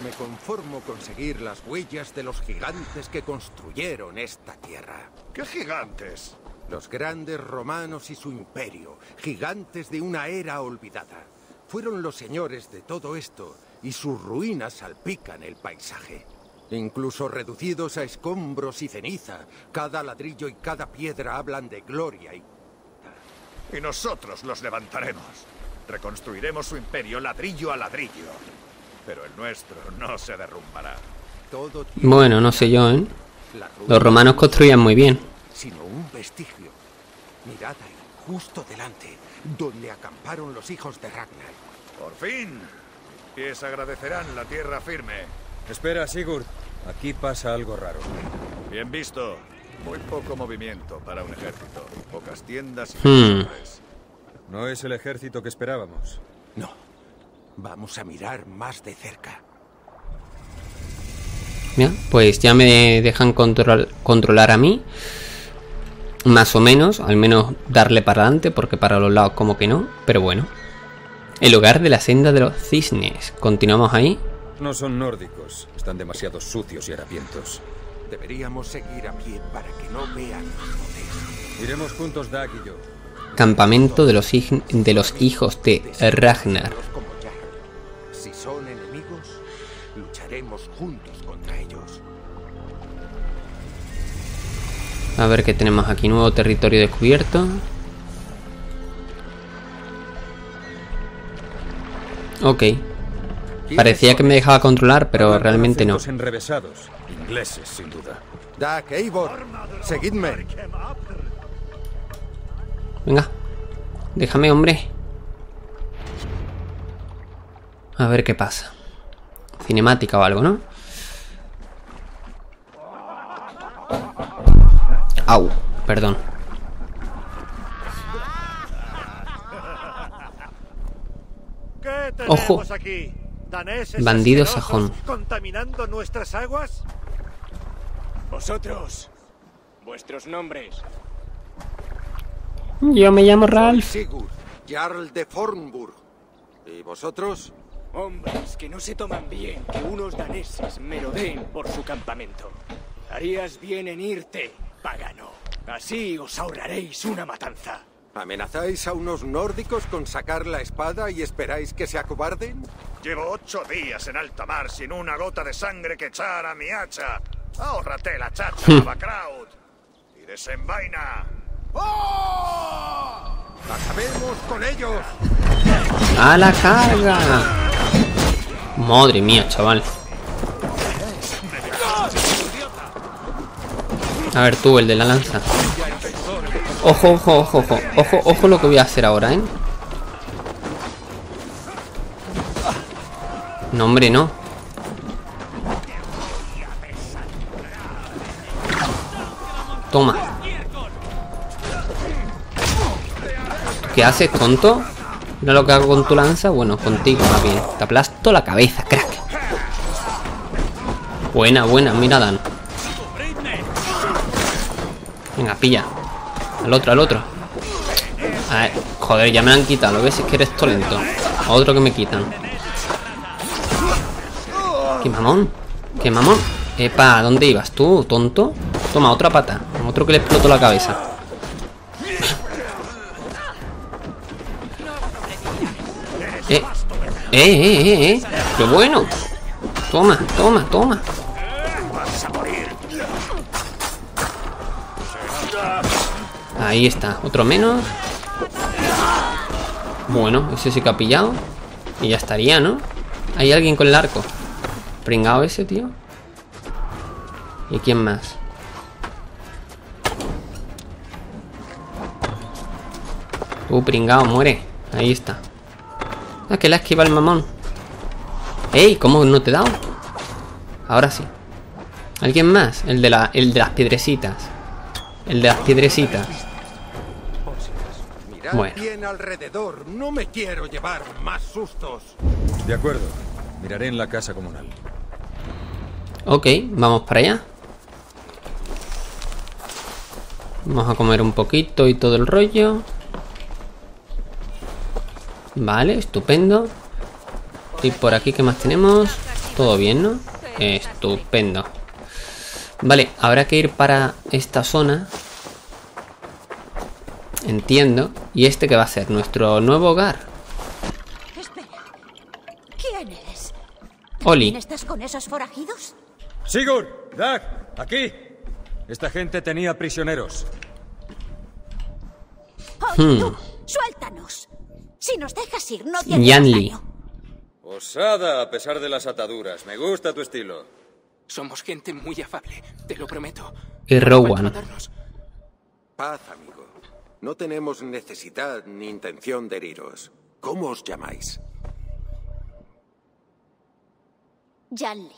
me conformo con seguir las huellas de los gigantes que construyeron esta tierra. ¿Qué gigantes? Los grandes romanos y su imperio, gigantes de una era olvidada. Fueron los señores de todo esto y sus ruinas salpican el paisaje. Incluso reducidos a escombros y ceniza, cada ladrillo y cada piedra hablan de gloria y... Y nosotros los levantaremos. Reconstruiremos su imperio ladrillo a ladrillo. Pero el nuestro no se derrumbará. Todo Bueno, no sé yo, ¿eh? Los romanos construían muy bien. Sino un vestigio. Mirad ahí, justo delante, donde acamparon los hijos de Ragnar. Por fin. Pies agradecerán la tierra firme. Espera, Sigurd. Aquí pasa algo raro. Bien visto. Muy poco movimiento para un ejército. Pocas tiendas y Hmm. hombres. No es el ejército que esperábamos. No. Vamos a mirar más de cerca. Mira, pues ya me dejan control- controlar a mí. Más o menos, al menos darle para adelante, porque para los lados como que no. Pero bueno. El hogar de la senda de los cisnes. Continuamos ahí. No son nórdicos. Están demasiado sucios y harapientos. Deberíamos seguir a pie para que no vean los botes. Iremos juntos, Dag y yo. Campamento de los, hij- de los hijos de Ragnar. Lucharemos juntos contra ellos. A ver qué tenemos aquí. Nuevo territorio descubierto. Ok. Parecía que me dejaba controlar, pero realmente no. Enrevesados. Ingleses, sin duda. Dak, Eivor, seguidme. Venga. Déjame, hombre. A ver qué pasa. Cinemática o algo, ¿no? Au, perdón. ¿Qué Ojo. aquí? ¿Daneses Bandido sajón. ¿Contaminando nuestras aguas? Vosotros, vuestros nombres. Yo me llamo Ralph. Sigurd, Jarl de Fornburg. ¿Y vosotros? Hombres que no se toman bien que unos daneses merodeen por su campamento. Harías bien en irte, pagano. Así os ahorraréis una matanza. ¿Amenazáis a unos nórdicos con sacar la espada y esperáis que se acobarden? Llevo ocho días en alta mar sin una gota de sangre que echar a mi hacha. Ahórrate la chacha, Lavakraut. Y desenvaina. ¡A la carga! Madre mía, chaval. A ver tú, el de la lanza. Ojo, ojo, ojo, ojo. Ojo, ojo lo que voy a hacer ahora, ¿eh? No, hombre, no. Haces, tonto? Mira lo que hago con tu lanza. Bueno, contigo más bien. Te aplasto la cabeza, crack. Buena, buena, mira Dan. Venga, pilla. Al otro, al otro. A ver, joder, ya me han quitado. Lo ves es que eres todo lento. A otro que me quitan. ¡Qué mamón! ¡Qué mamón! Epa, ¿dónde ibas tú, tonto? Toma, otra pata. Otro que le explotó la cabeza. Eh, eh, eh, eh. ¡Qué bueno! Toma, toma, toma. Ahí está, otro menos. Bueno, ese sí que ha pillado. Y ya estaría, ¿no? Hay alguien con el arco. Pringado ese, tío. ¿Y quién más? Uh, pringado, muere. Ahí está. Ah, que la esquiva el mamón. ¡Ey! ¿Cómo no te he dado? Ahora sí. ¿Alguien más? El de, la, el de las piedrecitas. El de las piedrecitas. Bueno. bien alrededor. No me quiero llevar más sustos. De acuerdo. Miraré en la casa comunal. Ok, vamos para allá. Vamos a comer un poquito y todo el rollo. Vale, estupendo. Y por aquí, ¿qué más tenemos? Todo bien, ¿no? Estupendo. Vale, habrá que ir para esta zona. Entiendo. ¿Y este que va a ser? Nuestro nuevo hogar. Espera. ¿Quién eres? Oli. ¿Quién estás con esos forajidos? ¡Sigurd! ¡Dag! ¡Aquí! Esta gente tenía prisioneros. Oye, Hmm. tú, suéltanos. Si nos dejas ir, no te Yanli. Osada a pesar de las ataduras. Me gusta tu estilo. Somos gente muy afable, te lo prometo. Y Rowan. Paz, amigo. No tenemos necesidad ni intención de heriros. ¿Cómo os llamáis? Yanli.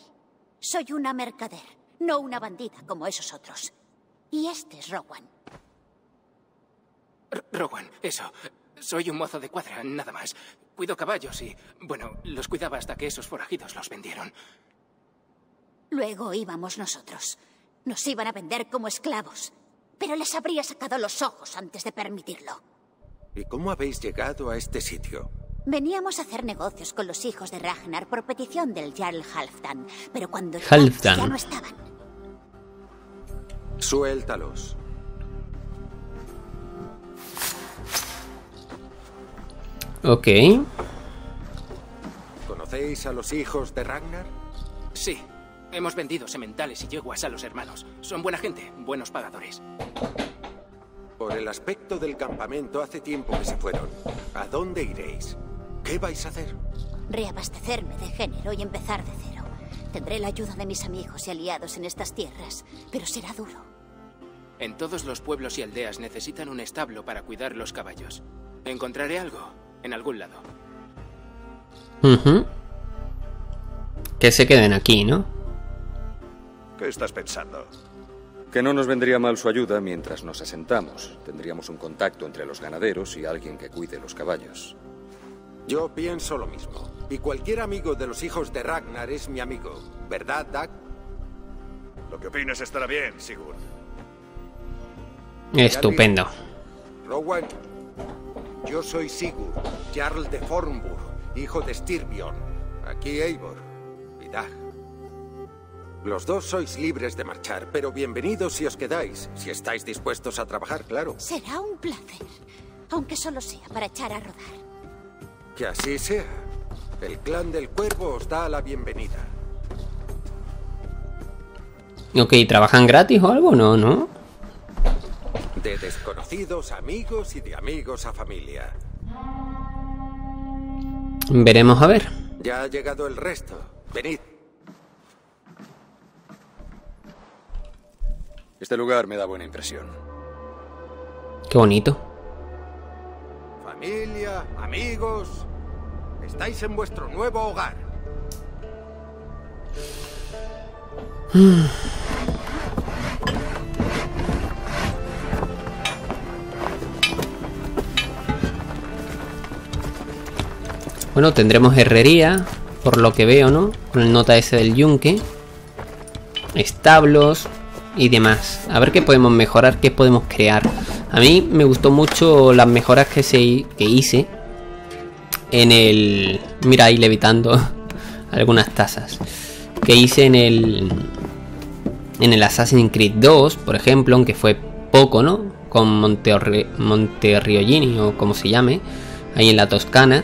Soy una mercader, no una bandida como esos otros. Y este es Rowan. R- Rowan, eso. Soy un mozo de cuadra, nada más. Cuido caballos y, bueno, los cuidaba hasta que esos forajidos los vendieron. Luego íbamos nosotros. Nos iban a vender como esclavos. Pero les habría sacado los ojos antes de permitirlo. ¿Y cómo habéis llegado a este sitio? Veníamos a hacer negocios con los hijos de Ragnar por petición del Jarl Halfdan, pero cuando Halfdan. ya no estaban. Suéltalos. Ok. ¿Conocéis a los hijos de Ragnar? Sí. Hemos vendido sementales y yeguas a los hermanos. Son buena gente, buenos pagadores. Por el aspecto del campamento hace tiempo que se fueron. ¿A dónde iréis? ¿Qué vais a hacer? Reabastecerme de género y empezar de cero. Tendré la ayuda de mis amigos y aliados en estas tierras, pero será duro. En todos los pueblos y aldeas necesitan un establo para cuidar los caballos. Encontraré algo, en algún lado. Ujú. Que se queden aquí, ¿no? ¿Qué estás pensando? Que no nos vendría mal su ayuda mientras nos asentamos. Tendríamos un contacto entre los ganaderos y alguien que cuide los caballos. Yo pienso lo mismo. Y cualquier amigo de los hijos de Ragnar es mi amigo. ¿Verdad, Dag? Lo que opines estará bien, Sigurd. Estupendo. Rowan, yo soy Sigurd, Jarl de Fornburg, hijo de Styrbjorn. Aquí Eivor y Dag. Los dos sois libres de marchar, pero bienvenidos si os quedáis, si estáis dispuestos a trabajar, claro. Será un placer, aunque solo sea para echar a rodar. Que así sea. El clan del cuervo os da la bienvenida. Ok, ¿trabajan gratis o algo? No, ¿no? De desconocidos a amigos y de amigos a familia. Veremos a ver. Ya ha llegado el resto. Venid. Este lugar me da buena impresión. Qué bonito. Familia, amigos. Estáis en vuestro nuevo hogar. Bueno, tendremos herrería, por lo que veo, ¿no? Con el nota ese del yunque. Establos y demás. A ver qué podemos mejorar, qué podemos crear. A mí me gustó mucho las mejoras que, se, que hice en el... Mira ahí levitando algunas tazas. Que hice en el... En el Assassin's Creed 2, por ejemplo, aunque fue poco, ¿no? Con Monterri Monterriogini o como se llame, ahí en la Toscana.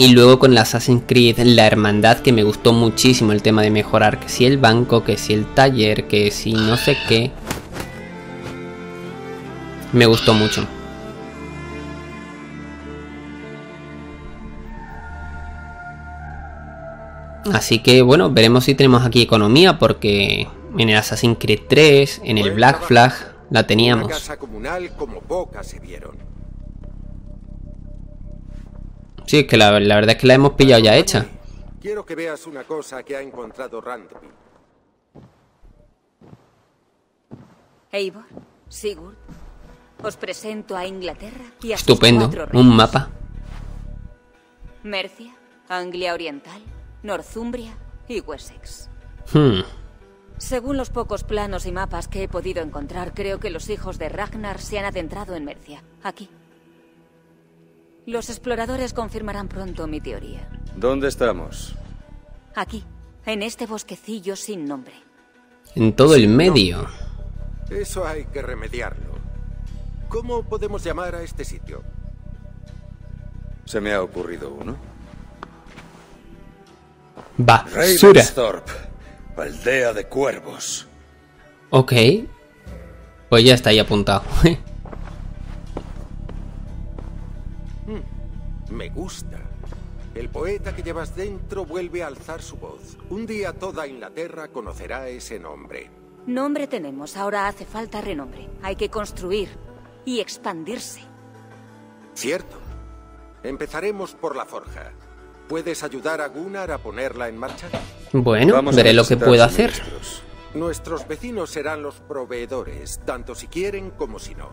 Y luego con el Assassin's Creed La Hermandad, que me gustó muchísimo el tema de mejorar, que si el banco, que si el taller, que si no sé qué. Me gustó mucho. Así que bueno, veremos si tenemos aquí economía, porque en el Assassin's Creed 3, en el Black Flag, la teníamos. casa comunal como pocas se vieron. Sí, es que la, la verdad es que la hemos pillado ya hecha. Quiero que veas una cosa que ha encontrado Randby. Eivor, Sigurd, os presento a Inglaterra y a sus Estupendo, cuatro reyes. un mapa. Mercia, Anglia Oriental, Northumbria y Wessex. Hmm. Según los pocos planos y mapas que he podido encontrar, creo que los hijos de Ragnar se han adentrado en Mercia, aquí. Los exploradores confirmarán pronto mi teoría. ¿Dónde estamos? Aquí, en este bosquecillo sin nombre. En todo el medio. Eso hay que remediarlo. ¿Cómo podemos llamar a este sitio? Se me ha ocurrido uno. Basura. Ravensthorpe, aldea de cuervos. Ok. Pues ya está ahí apuntado. Me gusta. El poeta que llevas dentro vuelve a alzar su voz. Un día toda Inglaterra conocerá ese nombre. Nombre tenemos, ahora hace falta renombre. Hay que construir y expandirse. Cierto. Empezaremos por la forja. ¿Puedes ayudar a Gunnar a ponerla en marcha? Bueno, Vamos a veré lo que puedo hacer. Nuestros vecinos serán los proveedores, tanto si quieren como si no.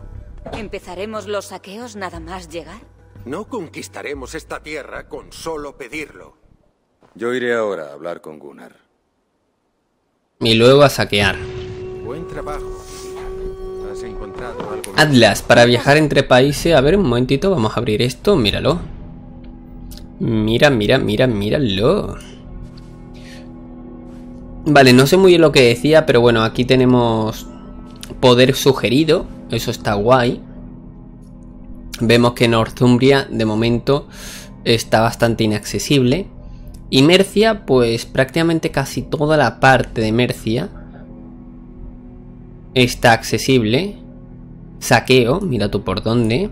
¿Empezaremos los saqueos nada más llegar? No conquistaremos esta tierra con solo pedirlo. Yo iré ahora a hablar con Gunnar. Y luego a saquear. Buen trabajo. ¿Has encontrado algo? Atlas, para viajar entre países. A ver, un momentito, vamos a abrir esto, míralo. Mira, mira, mira, míralo. Vale, no sé muy bien lo que decía, pero bueno, aquí tenemos poder sugerido. Eso está guay. Vemos que Northumbria de momento está bastante inaccesible. Y Mercia, pues prácticamente casi toda la parte de Mercia está accesible. Saqueo, mira tú por dónde.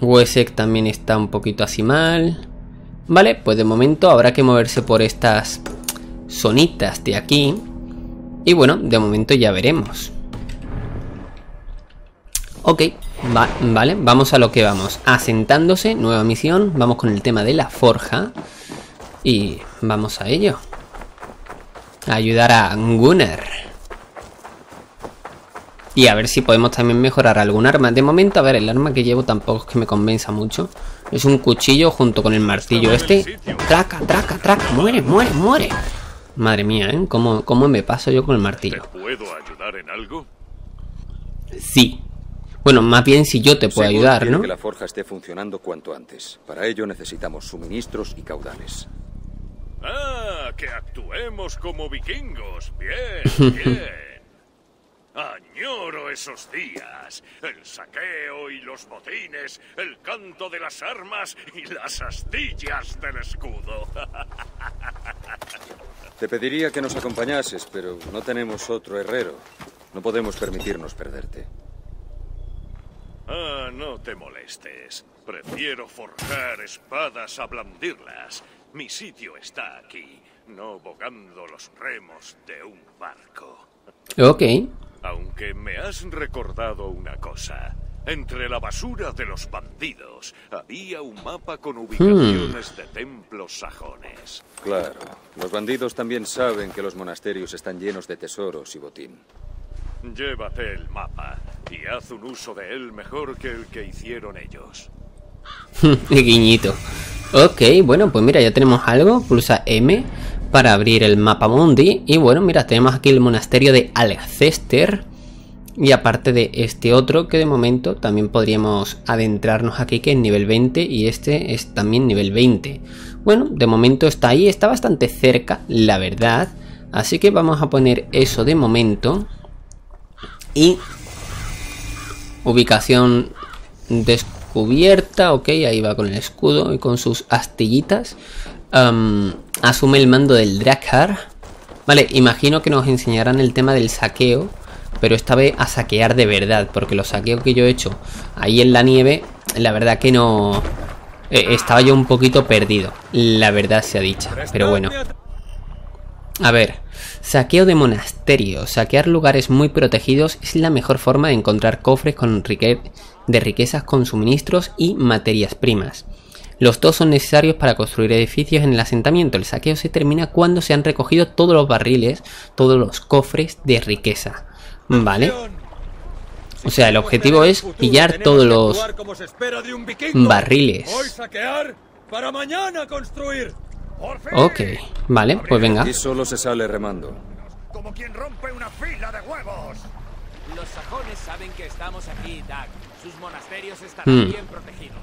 Wessex también está un poquito así mal. Vale, pues de momento habrá que moverse por estas zonitas de aquí. Y bueno, de momento ya veremos. Ok, vale, vamos a lo que vamos. Asentándose, nueva misión. Vamos con el tema de la forja. Y vamos a ello. A ayudar a Gunnar. Y a ver si podemos también mejorar algún arma. De momento, a ver, el arma que llevo tampoco es que me convenza mucho. Es un cuchillo junto con el martillo este. Traca, traca, traca. Muere, muere, muere. Madre mía, ¿eh? ¿Cómo, cómo me paso yo con el martillo? ¿Puedo ayudar en algo? Sí. Bueno, más bien si yo te puedo ayudar, ¿no? que la forja esté funcionando cuanto antes. Para ello necesitamos suministros y caudales. Ah, que actuemos como vikingos. Bien, bien. Añoro esos días. El saqueo y los botines, el canto de las armas y las astillas del escudo. Te pediría que nos acompañases, pero no tenemos otro herrero. No podemos permitirnos perderte. No te molestes. Prefiero forjar espadas a blandirlas. Mi sitio está aquí, no bogando los remos de un barco. Ok. Aunque me has recordado una cosa. Entre la basura de los bandidos había un mapa con ubicaciones de templos sajones. Claro. Los bandidos también saben que los monasterios están llenos de tesoros y botín. Llévate el mapa y haz un uso de él mejor que el que hicieron ellos. Guiñito. Ok, bueno, pues mira, ya tenemos algo. Pulsa M para abrir el mapa mundi. Y bueno, mira, tenemos aquí el monasterio de Alcester. Y aparte de este otro que de momento también podríamos adentrarnos aquí que es nivel 20 y este es también nivel 20. Bueno, de momento está ahí, está bastante cerca, la verdad. Así que vamos a poner eso de momento. Y ubicación descubierta, ok, ahí va con el escudo y con sus astillitas asume el mando del Drakkar. Vale, imagino que nos enseñarán el tema del saqueo, pero esta vez a saquear de verdad, porque los saqueos que yo he hecho ahí en la nieve, la verdad que no... Eh, estaba yo un poquito perdido, la verdad se ha dicho, pero bueno. A ver, saqueo de monasterios. Saquear lugares muy protegidos es la mejor forma de encontrar cofres con de riquezas con suministros y materias primas. Los dos son necesarios para construir edificios en el asentamiento. El saqueo se termina cuando se han recogido todos los barriles, todos los cofres de riqueza. ¿Vale? O sea, el objetivo es pillar todos los barriles. Ok, vale, pues venga. Y solo se sale remando. Como quien rompe una fila de huevos. Los sajones saben que estamos aquí, Doug. Sus monasterios están Hmm. bien protegidos.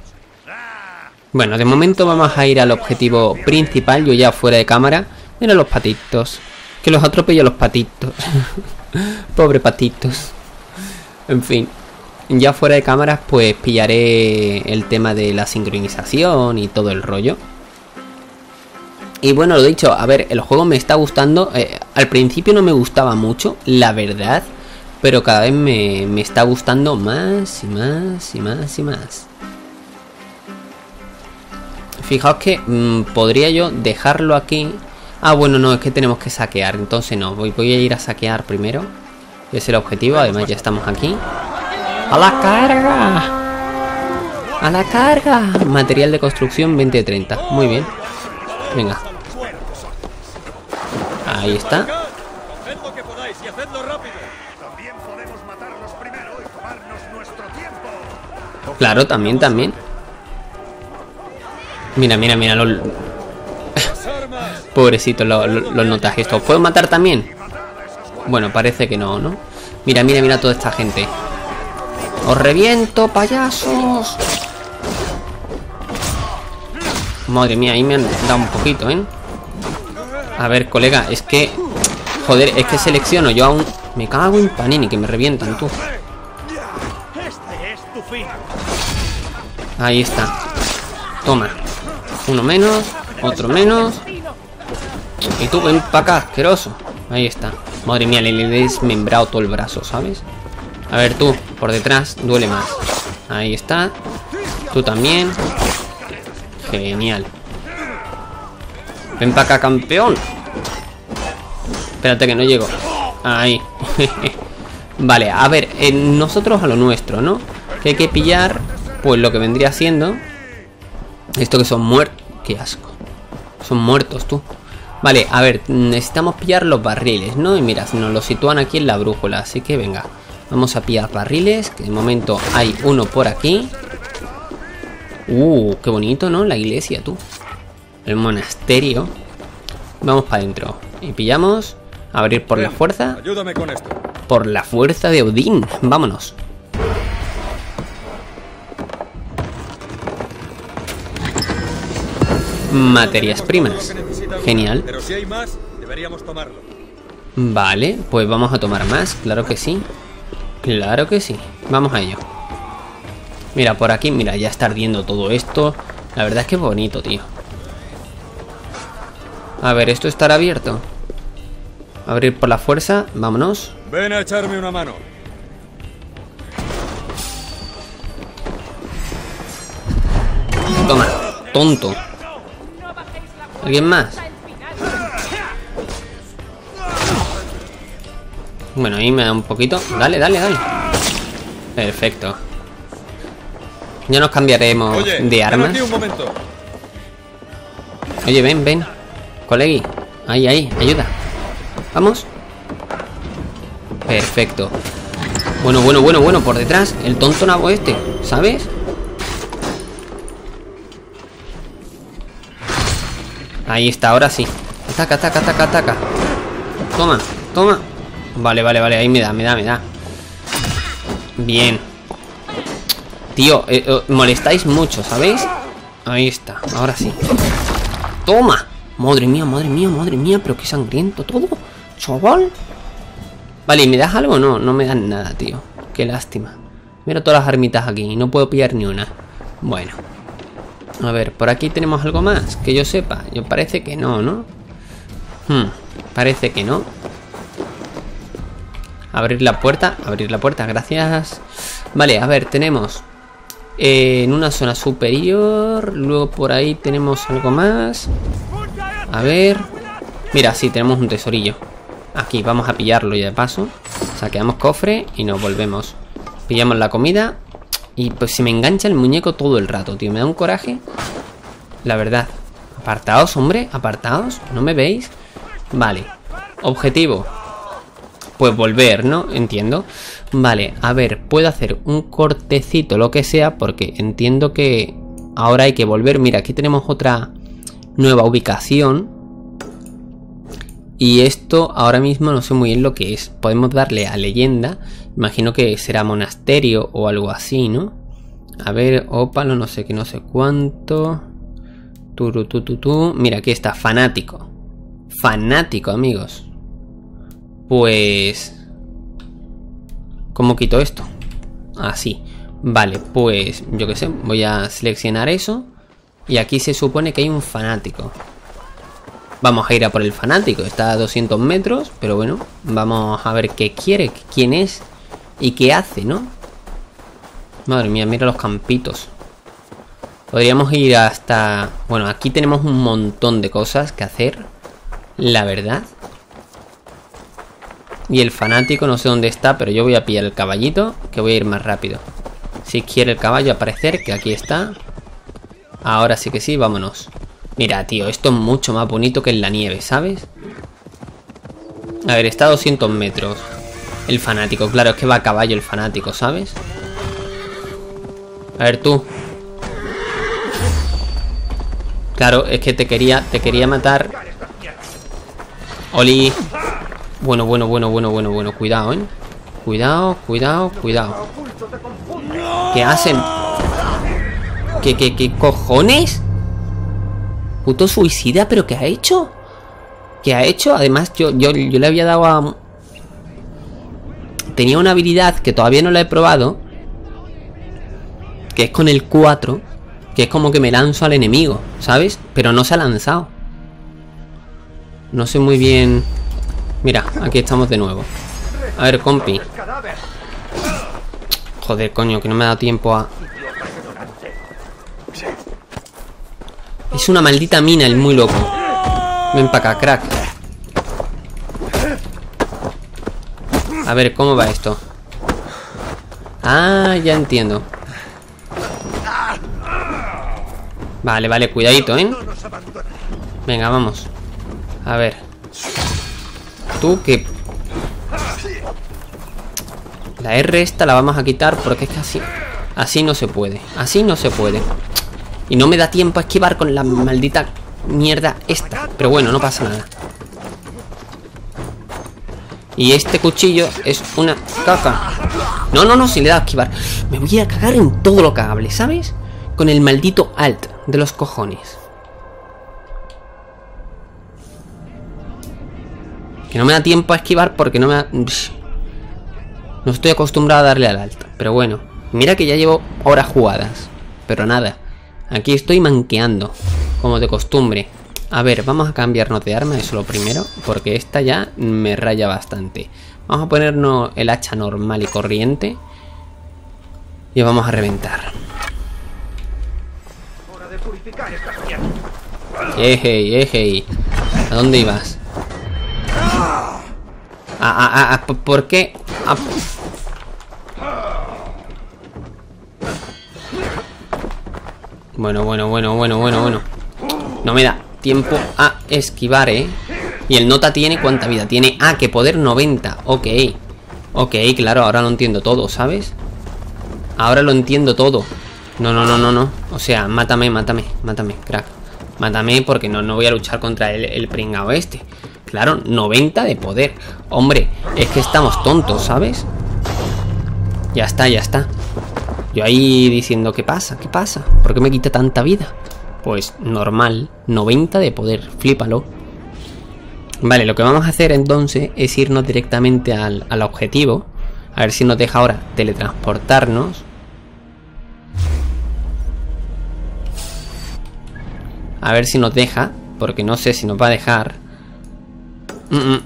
Bueno, de momento vamos a ir al objetivo principal, yo ya fuera de cámara. Mira los patitos. Que los atropello los patitos. Pobre patitos. En fin. Ya fuera de cámaras, pues pillaré el tema de la sincronización y todo el rollo. Y bueno, lo dicho, a ver, el juego me está gustando. eh, al principio no me gustaba mucho, la verdad. Pero cada vez me, me está gustando más y más y más y más. Fijaos que mm, podría yo dejarlo aquí. Ah, bueno, no, es que tenemos que saquear. Entonces no, voy, voy a ir a saquear primero. Es el objetivo, además ya estamos aquí. ¡A la carga! ¡A la carga! Material de construcción 20 de 30. Muy bien. Venga. Nuestro tiempo. Claro, también, también. Mira, mira, mira. Los... Pobrecitos los, los, notajes. ¿Estos puedo matar también? Bueno, parece que no, ¿no? Mira, mira, mira toda esta gente. ¡Os reviento, payasos! Madre mía, ahí me han dado un poquito, ¿eh? A ver, colega, es que... Joder, es que selecciono yo aún... Me cago en panini, que me revientan, tú. Ahí está. Toma. Uno menos, otro menos. Y tú ven para acá, asqueroso. Ahí está. Madre mía, le he desmembrado todo el brazo, ¿sabes? A ver tú, por detrás, duele más. Ahí está. Tú también. Genial. Ven para acá, campeón. Espérate que no llego. Ahí. vale, a ver, nosotros a lo nuestro, ¿no? Que hay que pillar, pues lo que vendría siendo... Esto que son muertos. Qué asco. Son muertos, tú. Vale, a ver, necesitamos pillar los barriles, ¿no? Y mira, nos lo sitúan aquí en la brújula, así que venga. Vamos a pillar barriles, que de momento hay uno por aquí. Uh, qué bonito, ¿no? La iglesia, tú. El monasterio. Vamos para adentro. Y pillamos. Abrir por la fuerza. Ayúdame con esto. Por la fuerza de Odín. Vámonos. Materias primas. Genial. Pero si hay más, deberíamos tomarlo. Vale, pues vamos a tomar más, claro que sí. Claro que sí. Vamos a ello. Mira, por aquí, mira, ya está ardiendo todo esto. La verdad es que es bonito, tío. A ver, ¿esto estará abierto? Abrir por la fuerza, vámonos. Ven a echarme una mano. Toma, tonto. ¿Alguien más? Bueno, ahí me da un poquito. Dale, dale, dale. Perfecto. Ya nos cambiaremos de armas. Oye, ven, ven. Colegui. Ahí, ahí, ayuda. Vamos. Perfecto. Bueno, bueno, bueno, bueno, por detrás. El tonto nabo este, ¿sabes? Ahí está, ahora sí. Ataca, ataca, ataca, ataca. Toma, toma. Vale, vale, vale, ahí me da, me da, me da. Bien. Tío, eh, eh, molestáis mucho, ¿sabéis? Ahí está, ahora sí. ¡Toma! Madre mía, madre mía, madre mía, pero qué sangriento todo. Chaval. Vale, ¿y me das algo? No, no me dan nada, tío. Qué lástima. Mira todas las armitas aquí y no puedo pillar ni una. Bueno. A ver, por aquí tenemos algo más que yo sepa. Yo parece que no, ¿no? Hmm, parece que no. Abrir la puerta, abrir la puerta, gracias. Vale, a ver, tenemos eh, en una zona superior. Luego por ahí tenemos algo más. A ver. Mira, sí, tenemos un tesorillo. Aquí, vamos a pillarlo ya de paso. Saqueamos cofre y nos volvemos. Pillamos la comida. Y pues se me engancha el muñeco todo el rato, tío. Me da un coraje. La verdad. Apartaos, hombre. Apartaos. ¿No me veis? Vale. Objetivo. Pues volver, ¿no? Entiendo. Vale, a ver, puedo hacer un cortecito, lo que sea, porque entiendo que ahora hay que volver. Mira, aquí tenemos otra nueva ubicación. Y esto ahora mismo no sé muy bien lo que es. Podemos darle a leyenda. Imagino que será monasterio o algo así, ¿no? A ver, ópalo, no sé qué, no sé cuánto. Tu, tu, tu, tu. Mira, aquí está, fanático. Fanático, amigos. Pues... ¿Cómo quito esto? Así. Vale, pues yo qué sé, voy a seleccionar eso. Y aquí se supone que hay un fanático. Vamos a ir a por el fanático. Está a 200 metros, pero bueno, vamos a ver qué quiere, quién es y qué hace, ¿no? Madre mía, mira los campitos. Podríamos ir hasta... Bueno, aquí tenemos un montón de cosas que hacer. La verdad. Y el fanático no sé dónde está, pero yo voy a pillar el caballito, que voy a ir más rápido. Si quiere el caballo aparecer, que aquí está. Ahora sí que sí, vámonos. Mira, tío, esto es mucho más bonito que en la nieve, ¿sabes? A ver, está a 200 metros. El fanático, claro, es que va a caballo el fanático, ¿sabes? A ver tú. Claro, es que te quería, te quería matar. Oli. Bueno, bueno, bueno, bueno, bueno, bueno. Cuidado, ¿eh? Cuidado, cuidado, cuidado. ¿Qué hacen? ¿Qué, qué, qué cojones? Puto suicida, ¿pero qué ha hecho? ¿Qué ha hecho? Además, yo, yo, yo le había dado a... Tenía una habilidad que todavía no la he probado. Que es con el 4. Que es como que me lanzo al enemigo, ¿sabes? Pero no se ha lanzado. No sé muy bien... Mira, aquí estamos de nuevo. A ver, compi. Joder, coño, que no me ha dado tiempo a... Es una maldita mina el muy loco. Ven para acá, crack. A ver, ¿cómo va esto? Ah, ya entiendo. Vale, vale, cuidadito, ¿eh? Venga, vamos. A ver. Tú que... La R esta la vamos a quitar porque es que así... Así no se puede. Así no se puede. Y no me da tiempo a esquivar con la maldita mierda esta. Pero bueno, no pasa nada. Y este cuchillo es una caca. No, no, no, si le da a esquivar. Me voy a cagar en todo lo cagable, ¿sabes? Con el maldito alt de los cojones. Que no me da tiempo a esquivar porque no me da... No estoy acostumbrado a darle al alt. Pero bueno, mira que ya llevo horas jugadas. Pero nada. Aquí estoy manqueando. Como de costumbre. A ver, vamos a cambiarnos de arma, eso lo primero. Porque esta ya me raya bastante. Vamos a ponernos el hacha normal y corriente. Y vamos a reventar. Ejey, ejey. ¿A dónde ibas? Ah, ah, ah, ¿por qué? Bueno, bueno, bueno, bueno, bueno, bueno. No me da tiempo a esquivar, ¿eh? Y el nota tiene cuánta vida. Tiene... Ah, que poder 90. Ok. Ok, claro, ahora lo entiendo todo, ¿sabes? Ahora lo entiendo todo. No, no, no, no, no. O sea, mátame, mátame, mátame, crack. Mátame porque no, no voy a luchar contra el, el pringao este. Claro, 90 de poder. Hombre, es que estamos tontos, ¿sabes? Ya está, ya está. Yo ahí diciendo, ¿qué pasa? ¿Qué pasa? ¿Por qué me quita tanta vida? Pues normal, 90 de poder, flípalo. Vale, lo que vamos a hacer entonces es irnos directamente al, al objetivo. A ver si nos deja ahora teletransportarnos. A ver si nos deja, porque no sé si nos va a dejar. Mm, mm.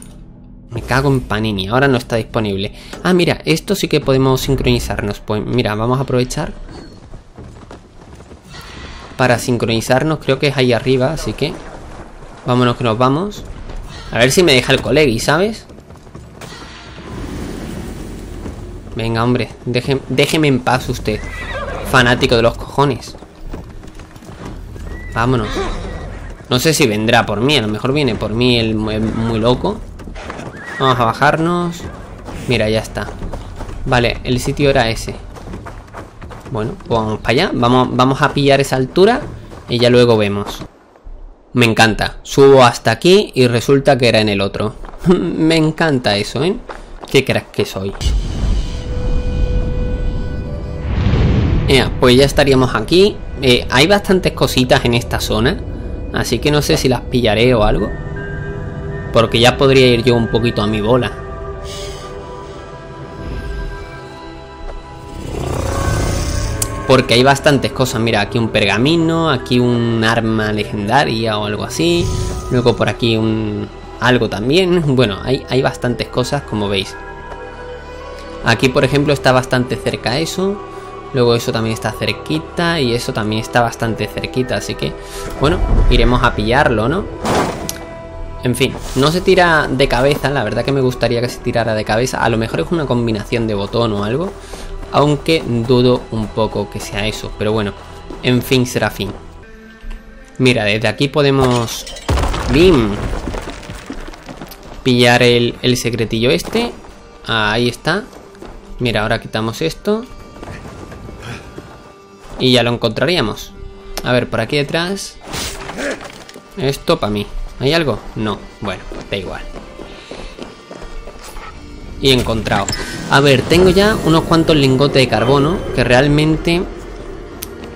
Me cago en Panini, ahora no está disponible. Ah, mira, esto sí que podemos sincronizarnos. Pues mira, vamos a aprovechar. Para sincronizarnos, creo que es ahí arriba, así que... Vámonos que nos vamos. A ver si me deja el colegui, ¿sabes? Venga, hombre, déjeme en paz usted. Fanático de los cojones. Vámonos. No sé si vendrá por mí, a lo mejor viene por mí el, muy loco. Vamos a bajarnos. Mira, ya está. Vale, el sitio era ese. Bueno, pues vamos para allá. Vamos, vamos a pillar esa altura y ya luego vemos. Me encanta. Subo hasta aquí y resulta que era en el otro. Me encanta eso, ¿eh? ¿Qué crees que soy? pues ya estaríamos aquí. Eh, hay bastantes cositas en esta zona. Así que no sé si las pillaré o algo. Porque ya podría ir yo un poquito a mi bola. Porque hay bastantes cosas. Mira, aquí un pergamino, aquí un arma legendaria o algo así. Luego por aquí un algo también. Bueno, hay, hay bastantes cosas como veis. Aquí por ejemplo está bastante cerca eso. Luego eso también está cerquita y eso también está bastante cerquita. Así que, bueno, iremos a pillarlo, ¿no? En fin, no se tira de cabeza, la verdad que me gustaría que se tirara de cabeza. A lo mejor es una combinación de botón o algo. Aunque dudo un poco que sea eso. Pero bueno, en fin será fin. Mira, desde aquí podemos... ¡Bim! Pillar el, el secretillo este. Ahí está. Mira, ahora quitamos esto. Y ya lo encontraríamos. A ver, por aquí detrás. Esto para mí. ¿Hay algo? No. Bueno, da igual. Y encontrado. A ver, tengo ya unos cuantos lingotes de carbono que realmente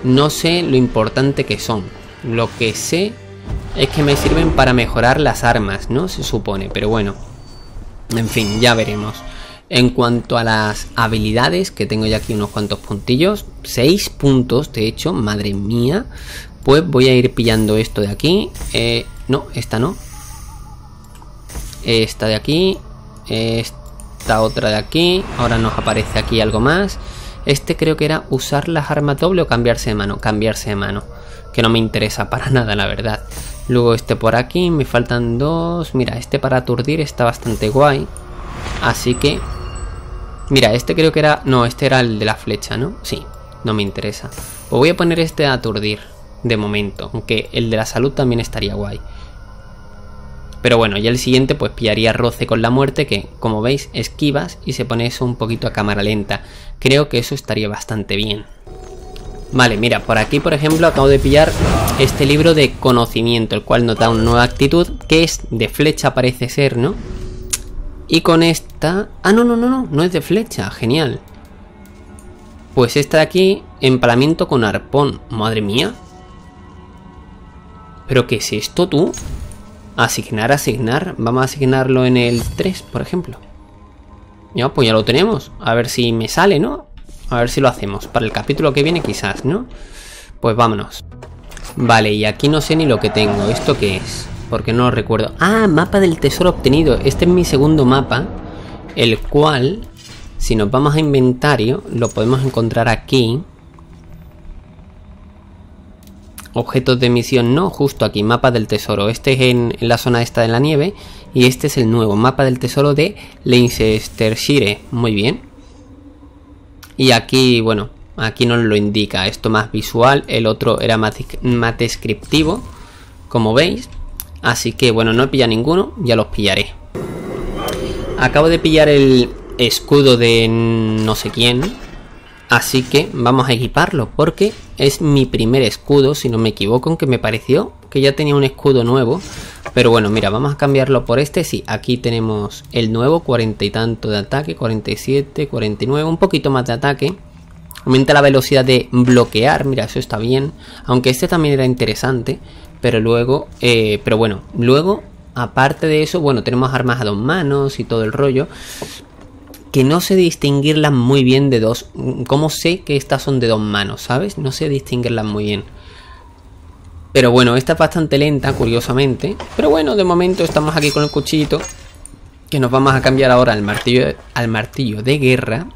no sé lo importante que son. Lo que sé es que me sirven para mejorar las armas, ¿no? Se supone, pero bueno. En fin, ya veremos. En cuanto a las habilidades, que tengo ya aquí unos cuantos puntillos, 6 puntos, de hecho, madre mía. Pues voy a ir pillando esto de aquí. Eh, no, esta no. Esta de aquí. Esta otra de aquí. Ahora nos aparece aquí algo más. Este creo que era usar las armas doble o cambiarse de mano. Cambiarse de mano. Que no me interesa para nada, la verdad. Luego este por aquí. Me faltan dos. Mira, este para aturdir está bastante guay. Así que Mira, este creo que era... No, este era el de la flecha, ¿no? Sí, no me interesa. Pues voy a poner este a aturdir, de momento. Aunque el de la salud también estaría guay. Pero bueno, ya el siguiente pues pillaría roce con la muerte que, como veis, esquivas y se pone eso un poquito a cámara lenta. Creo que eso estaría bastante bien. Vale, mira, por aquí por ejemplo acabo de pillar este libro de conocimiento, el cual nos da una nueva actitud, que es de flecha parece ser, ¿no? Y con esta... Ah, no, no, no, no, no es de flecha, genial. Pues esta de aquí, empalamiento con arpón. Madre mía. ¿Pero qué es esto tú? Asignar, asignar. Vamos a asignarlo en el 3, por ejemplo. Ya, pues ya lo tenemos. A ver si me sale, ¿no? A ver si lo hacemos. Para el capítulo que viene quizás, ¿no? Pues vámonos. Vale, y aquí no sé ni lo que tengo. ¿Esto qué es? porque no lo recuerdo. Ah, mapa del tesoro obtenido. Este es mi segundo mapa, el cual, si nos vamos a inventario, lo podemos encontrar aquí. Objetos de misión, no, justo aquí, mapa del tesoro. Este es en, la zona esta de la nieve. Y este es el nuevo mapa del tesoro de Leicestershire. Muy bien. Y aquí, bueno, aquí nos lo indica. Esto más visual, el otro era más, más descriptivo. Como veis. Así que bueno, no he pillado ninguno, ya los pillaré. Acabo de pillar el escudo de no sé quién. Así que vamos a equiparlo porque es mi primer escudo, si no me equivoco, aunque me pareció que ya tenía un escudo nuevo. Pero bueno, mira, vamos a cambiarlo por este. Sí, aquí tenemos el nuevo, 40 y tanto de ataque, 47, 49, un poquito más de ataque. Aumenta la velocidad de bloquear, mira, eso está bien. Aunque este también era interesante. Pero luego, eh, pero bueno, luego, aparte de eso, bueno, tenemos armas a dos manos y todo el rollo. Que no sé distinguirlas muy bien de dos. ¿Cómo sé que estas son de dos manos, sabes? No sé distinguirlas muy bien. Pero bueno, esta es bastante lenta, curiosamente. Pero bueno, de momento estamos aquí con el cuchillito. Que nos vamos a cambiar ahora al martillo, al martillo de guerra.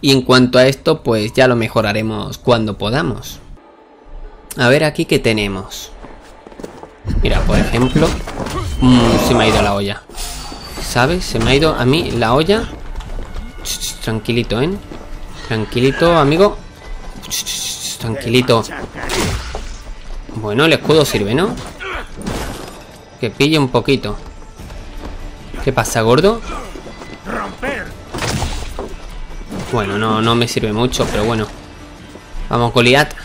Y en cuanto a esto, pues ya lo mejoraremos cuando podamos. A ver aquí qué tenemos. Mira, por ejemplo... Mm, se me ha ido la olla. ¿Sabes? Se me ha ido a mí la olla. tranquilito, ¿eh? Tranquilito, amigo. tranquilito. Bueno, el escudo sirve, ¿no? Que pille un poquito. ¿Qué pasa, gordo? Bueno, no, no me sirve mucho, pero bueno. Vamos, Goliath.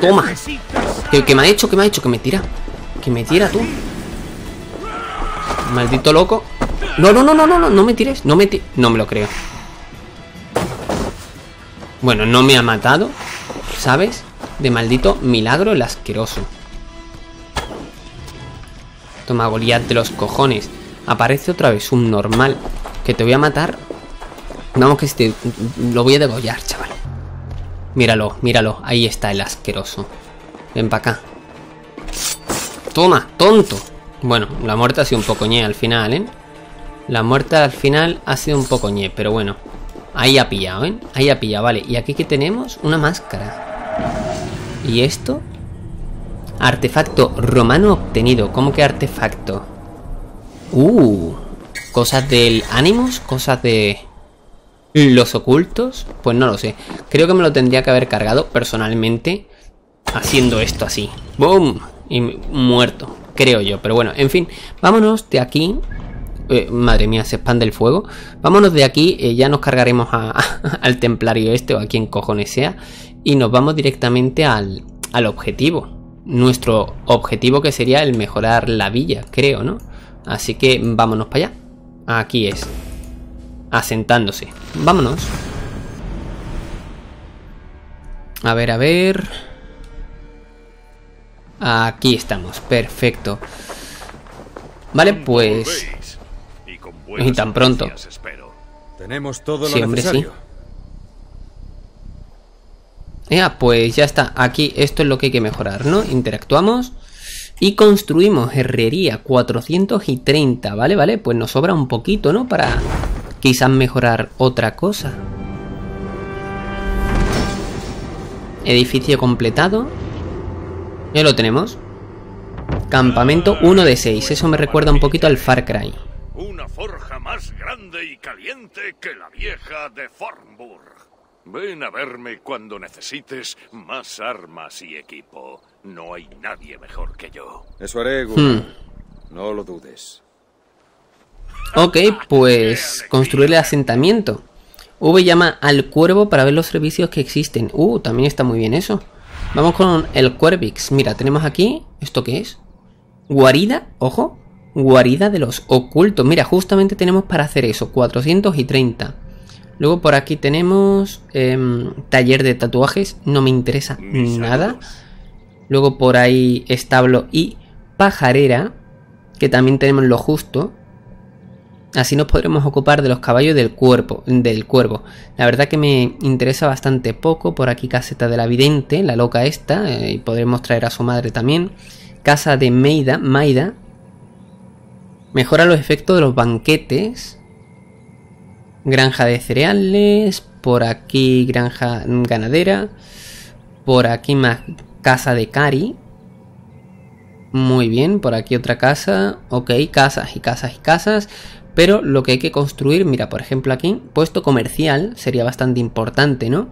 Toma. ¿Qué, me ha hecho? ¿Qué me ha hecho? Que me tira. Que me tira tú. Maldito loco. No, no, no, no, no, no, no me tires. No me No me lo creo. Bueno, no me ha matado. ¿Sabes? De maldito milagro el asqueroso. Toma, Goliath de los cojones. Aparece otra vez un normal. Que te voy a matar. Vamos que este... Lo voy a degollar, chaval. Míralo, míralo. Ahí está el asqueroso. Ven para acá. Toma, tonto. Bueno, la muerte ha sido un poco ñe al final, ¿eh? La muerte al final ha sido un poco ñe, pero bueno. Ahí ha pillado, ¿eh? Ahí ha pillado, vale. ¿Y aquí qué tenemos? Una máscara. ¿Y esto? Artefacto romano obtenido. ¿Cómo que artefacto? Uh, cosas del Animus, cosas de ¿Los ocultos? Pues no lo sé. Creo que me lo tendría que haber cargado personalmente haciendo esto así. ¡Boom! Y muerto, creo yo. Pero bueno, en fin, vámonos de aquí. Eh, madre mía, se expande el fuego. Vámonos de aquí, eh, ya nos cargaremos al templario este o a quien cojones sea. Y nos vamos directamente al, al objetivo. Nuestro objetivo que sería el mejorar la villa, creo, ¿no? Así que vámonos para allá. Aquí es asentándose. Vámonos. A ver, a ver. Aquí estamos, perfecto. Vale, pues... Y tan pronto. Tenemos todo lo Sí, hombre, necesario. sí. Ya, pues ya está. Aquí esto es lo que hay que mejorar, ¿no? Interactuamos y construimos herrería 430, ¿vale? Vale, pues nos sobra un poquito, ¿no? Para quizás mejorar otra cosa. Edificio completado. Ya lo tenemos. Campamento 1 de 6. Eso me recuerda un poquito al Far Cry. Una forja más grande y caliente que la vieja de Fornburg. Ven a verme cuando necesites más armas y equipo. No hay nadie mejor que yo. Eso haré, Hmm. No lo dudes. Ok, pues construir el asentamiento. V llama al cuervo para ver los servicios que existen. Uh, también está muy bien eso. Vamos con el Cuervix. Mira, tenemos aquí. ¿Esto qué es? Guarida, ojo. Guarida de los ocultos. Mira, justamente tenemos para hacer eso. 430. Luego por aquí tenemos em, taller de tatuajes. No me interesa nada. Luego por ahí establo y pajarera. Que también tenemos lo justo. Así nos podremos ocupar de los caballos del cuerpo, del cuervo. La verdad que me interesa bastante poco. Por aquí caseta de la vidente, la loca esta. eh, y podremos traer a su madre también. Casa de Meida, Maida. Mejora los efectos de los banquetes. Granja de cereales. Por aquí granja ganadera. Por aquí más casa de Cari. Muy bien, por aquí otra casa. Ok, casas y casas y casas. Pero lo que hay que construir, mira, por ejemplo aquí, puesto comercial sería bastante importante, ¿no?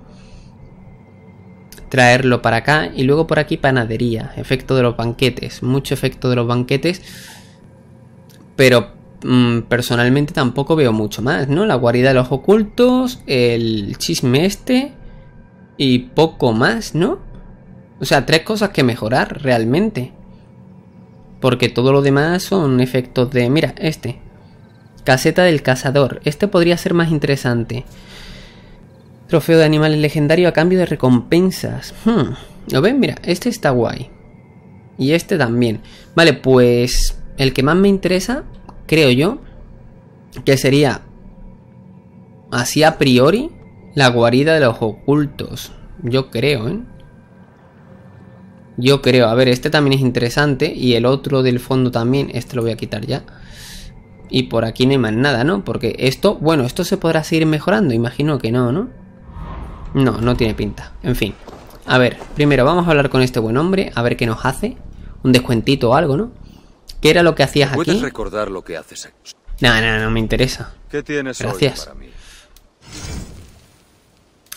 Traerlo para acá y luego por aquí panadería, efecto de los banquetes, mucho efecto de los banquetes. Pero mm, personalmente tampoco veo mucho más, ¿no? La guarida de los ocultos, el chisme este y poco más, ¿no? O sea, tres cosas que mejorar realmente. Porque todo lo demás son efectos de... Mira, este. Caseta del cazador. Este podría ser más interesante. Trofeo de animales legendario a cambio de recompensas. Hmm. ¿Lo ven? Mira, este está guay. Y este también. Vale, pues el que más me interesa, creo yo, que sería así a priori la guarida de los ocultos. Yo creo, ¿eh? Yo creo, a ver, este también es interesante y el otro del fondo también, este lo voy a quitar ya. Y por aquí no hay más nada, ¿no? Porque esto, bueno, esto se podrá seguir mejorando, imagino que no, ¿no? No, no tiene pinta. En fin. A ver, primero vamos a hablar con este buen hombre, a ver qué nos hace. Un descuentito o algo, ¿no? ¿Qué era lo que hacías ¿Puedes aquí? recordar lo que haces aquí? No, no, no me interesa. ¿Qué tienes hoy Gracias. para mí?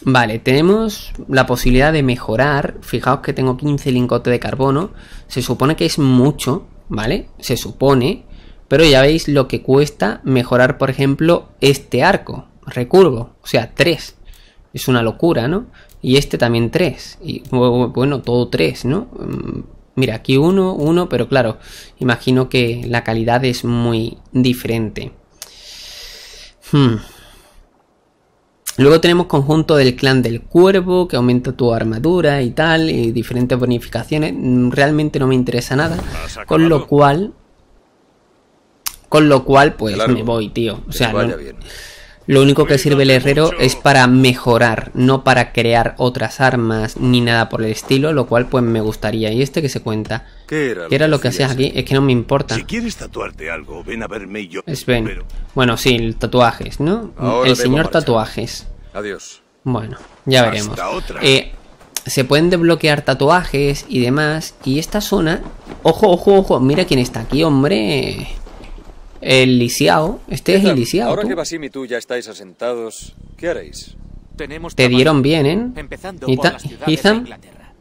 Vale, tenemos la posibilidad de mejorar. Fijaos que tengo 15 lingotes de carbono. Se supone que es mucho, ¿vale? Se supone. Pero ya veis lo que cuesta mejorar, por ejemplo, este arco. Recurvo. O sea, 3. Es una locura, ¿no? Y este también 3. Y bu- bueno, todo 3, ¿no? Mm, Mira, aquí uno, uno, pero claro, imagino que la calidad es muy diferente. Hmm. Luego tenemos conjunto del clan del cuervo que aumenta tu armadura y tal, y diferentes bonificaciones. Mm, Realmente no me interesa nada. Con lo cual. Con lo cual, pues me voy, tío. O sea, vaya no- bien. lo único que sirve el herrero es para mejorar, no para crear otras armas ni nada por el estilo, lo cual pues me gustaría. ¿Y este que se cuenta? ¿Qué era? ¿Qué era lo que hacías aquí? Es que no me importa. Si quieres tatuarte algo, ven a verme y yo. Es Ben. Bueno, sí, el tatuajes, ¿no? Ahora el señor tatuajes. Adiós. Bueno, ya Hasta veremos. otra. Eh, se pueden desbloquear tatuajes y demás. Y esta zona. Ojo, ojo, ojo. Mira quién está aquí, hombre. El lisiao. Este es el lisiao. Ahora tú. que Basim y tú ya estáis asentados, ¿qué haréis? Tenemos Te dieron bien, ¿eh? Empezando ¿Y por las ciudades de? Inglaterra.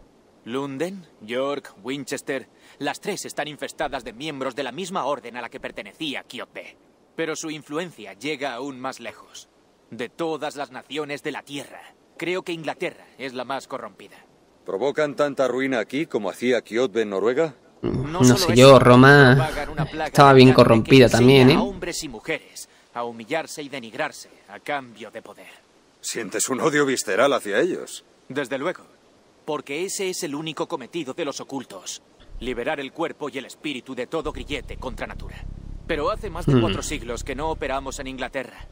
Lunden, York, Winchester, las tres están infestadas de miembros de la misma orden a la que pertenecía Kyope. Pero su influencia llega aún más lejos. De todas las naciones de la Tierra, creo que Inglaterra es la más corrompida. ¿Provocan tanta ruina aquí como hacía Kiotbe en Noruega? No, sé yo, Roma estaba bien corrompida también, a ¿eh? hombres y mujeres a humillarse y denigrarse a cambio de poder. Sientes un odio visceral hacia ellos. Desde luego, porque ese es el único cometido de los ocultos. Liberar el cuerpo y el espíritu de todo grillete contra natura. Pero hace más de Hmm. cuatro siglos que no operamos en Inglaterra.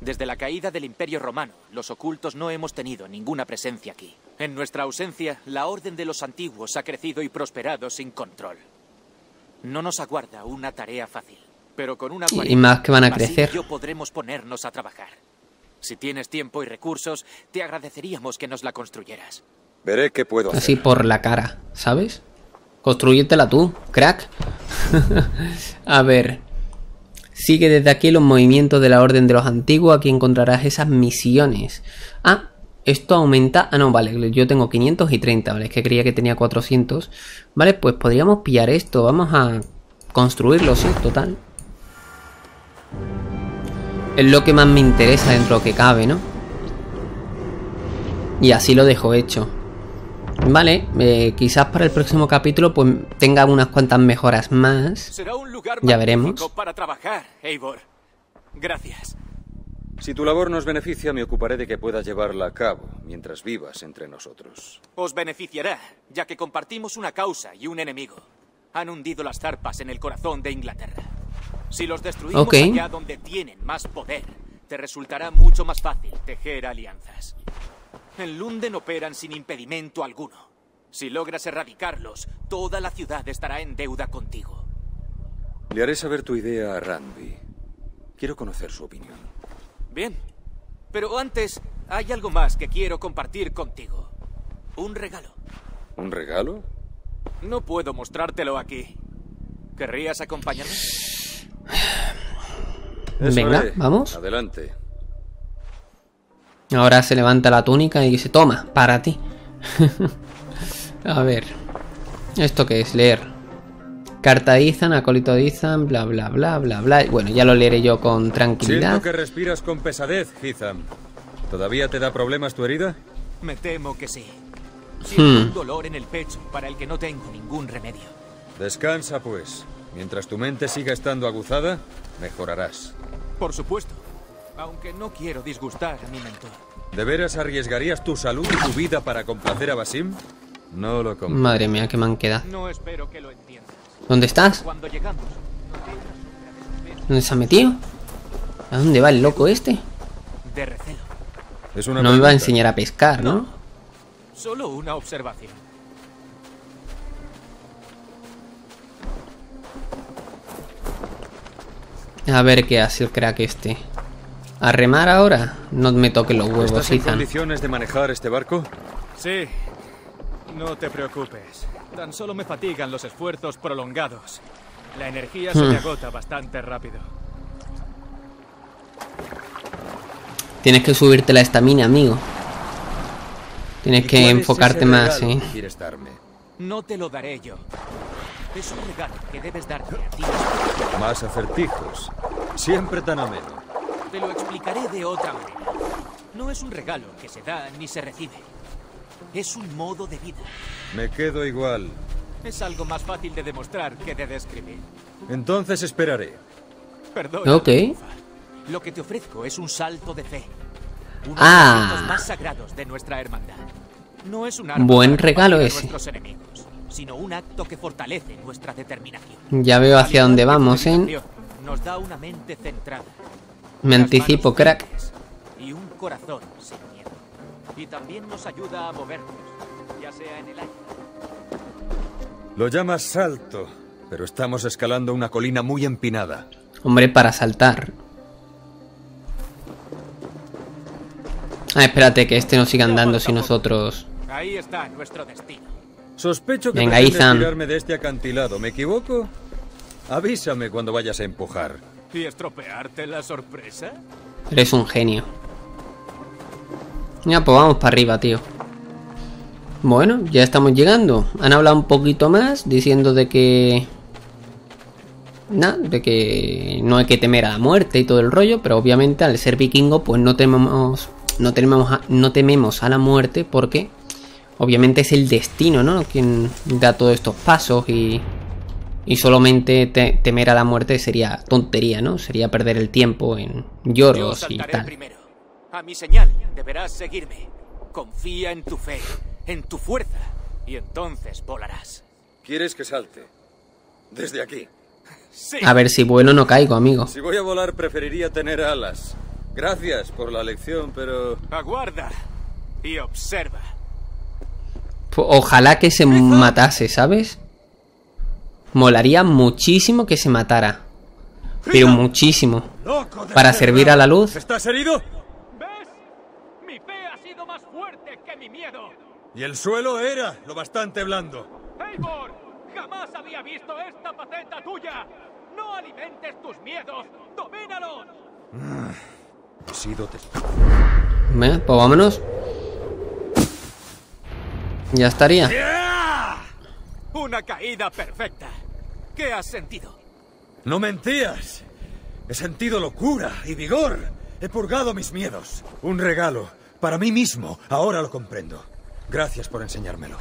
Desde la caída del Imperio Romano, los ocultos no hemos tenido ninguna presencia aquí. En nuestra ausencia, la Orden de los Antiguos ha crecido y prosperado sin control. No nos aguarda una tarea fácil, pero con una Y- más que van a crecer. y yo podremos ponernos a trabajar. Si tienes tiempo y recursos, te agradeceríamos que nos la construyeras. Veré qué puedo hacer. Así por la cara, ¿sabes? Construyétela tú, crack. a ver. Sigue desde aquí los movimientos de la Orden de los Antiguos. Aquí encontrarás esas misiones. Ah, esto aumenta. Ah, no, vale. Yo tengo 500 y 30, ¿vale? Es que creía que tenía 400. Vale, pues podríamos pillar esto. Vamos a construirlo, sí, total. Es lo que más me interesa dentro de lo que cabe, ¿no? Y así lo dejo hecho. Vale, eh, quizás para el próximo capítulo pues tenga unas cuantas mejoras más. Será un lugar Ya veremos. para trabajar, Eivor. Gracias. Si tu labor nos beneficia, me ocuparé de que puedas llevarla a cabo mientras vivas entre nosotros. Os beneficiará, ya que compartimos una causa y un enemigo. Han hundido las zarpas en el corazón de Inglaterra. Si los destruimos Ok. allá donde tienen más poder, te resultará mucho más fácil tejer alianzas. En Lunden operan sin impedimento alguno. Si logras erradicarlos, toda la ciudad estará en deuda contigo. Le haré saber tu idea a Ranby. Quiero conocer su opinión. Bien. Pero antes, hay algo más que quiero compartir contigo. Un regalo. ¿Un regalo? No puedo mostrártelo aquí. ¿Querrías acompañarme? Eso Venga, vamos. Adelante. Ahora se levanta la túnica y dice, toma, para ti. a ver. ¿Esto qué es? Leer. Carta de Ethan, acólito de Ethan, bla bla bla bla bla. Bueno, ya lo leeré yo con tranquilidad. Siento que respiras con pesadez, Hitham. ¿Todavía te da problemas tu herida? Me temo que sí. Siento Hmm. un dolor en el pecho para el que no tengo ningún remedio. Descansa, pues. Mientras tu mente siga estando aguzada, mejorarás. Por supuesto. Aunque no quiero disgustar a mi mentor. ¿De veras arriesgarías tu salud y tu vida para complacer a Basim? No lo comprendo. Madre mía, qué manqueda. No espero que lo entiendas. ¿Dónde estás? Cuando llegamos, ¿Dónde se ha metido? ¿A dónde va el loco este? de recelo. Es una No me va a enseñar a pescar, ¿no? Solo una observación. A ver qué hace el crack este. ¿A remar ahora? No me toque los huevos, ¿Estás en Ethan. condiciones de manejar este barco? Sí. No te preocupes. Tan solo me fatigan los esfuerzos prolongados. La energía se Hmm. me agota bastante rápido. Tienes que subirte la estamina, amigo. Tienes ¿Y que es enfocarte más, ¿eh? que quieres darme? No te lo daré yo. Es un regalo que debes darte a ti. Más acertijos. Siempre tan ameno. Te lo explicaré de otra manera. No es un regalo que se da ni se recibe. Es un modo de vida. Me quedo igual. Es algo más fácil de demostrar que de describir. Entonces esperaré. Perdón. Ok. Lo que te ofrezco es un salto de fe. Uno Ah. de los actos más sagrados de nuestra hermandad. No es un Buen regalo ese. nuestros enemigos, sino un acto que fortalece nuestra determinación. Ya veo hacia dónde vamos, ¿eh? Nos da una mente centrada Me anticipo, crack. y un corazón sin. Y también nos ayuda a movernos, ya sea en el aire. Lo llamas salto, pero estamos escalando una colina muy empinada. Hombre, para saltar. Ah, espérate, que este no siga andando si nosotros... Ahí está nuestro destino. Sospecho que Venga, Ethan. tirarme de este acantilado. ¿Me equivoco? Avísame cuando vayas a empujar. ¿Y estropearte la sorpresa? Eres un genio. Ya, pues vamos para arriba, tío. Bueno, ya estamos llegando. Han hablado un poquito más diciendo de que... Nada, de que no hay que temer a la muerte y todo el rollo, pero obviamente al ser vikingo pues no tememos, no tememos, a, no tememos a la muerte porque obviamente es el destino, ¿no? Quien da todos estos pasos y, y solamente te- temer a la muerte sería tontería, ¿no? Sería perder el tiempo en lloros y tal. primero. A mi señal deberás seguirme. Confía en tu fe, en tu fuerza, y entonces volarás. ¿Quieres que salte? Desde aquí. A ver si vuelo no caigo, amigo. Si voy a volar preferiría tener alas. Gracias por la lección, pero... Aguarda y observa. Ojalá que se matase, ¿sabes? Molaría muchísimo que se matara. Pero muchísimo. Para servir a la luz. ¿Estás herido? ¿Ves? Mi fe ha sido más miedo. Y el suelo era lo bastante blando. Eivor, jamás había visto esta patenta tuya. No alimentes tus miedos. Domínalos. He sido Venga, pues vámonos. Ya estaría. Una caída perfecta. ¿Qué has sentido? No mentías. He sentido locura y vigor. He purgado mis miedos. Un regalo. Para mí mismo. Ahora lo comprendo. Gracias por enseñármelo.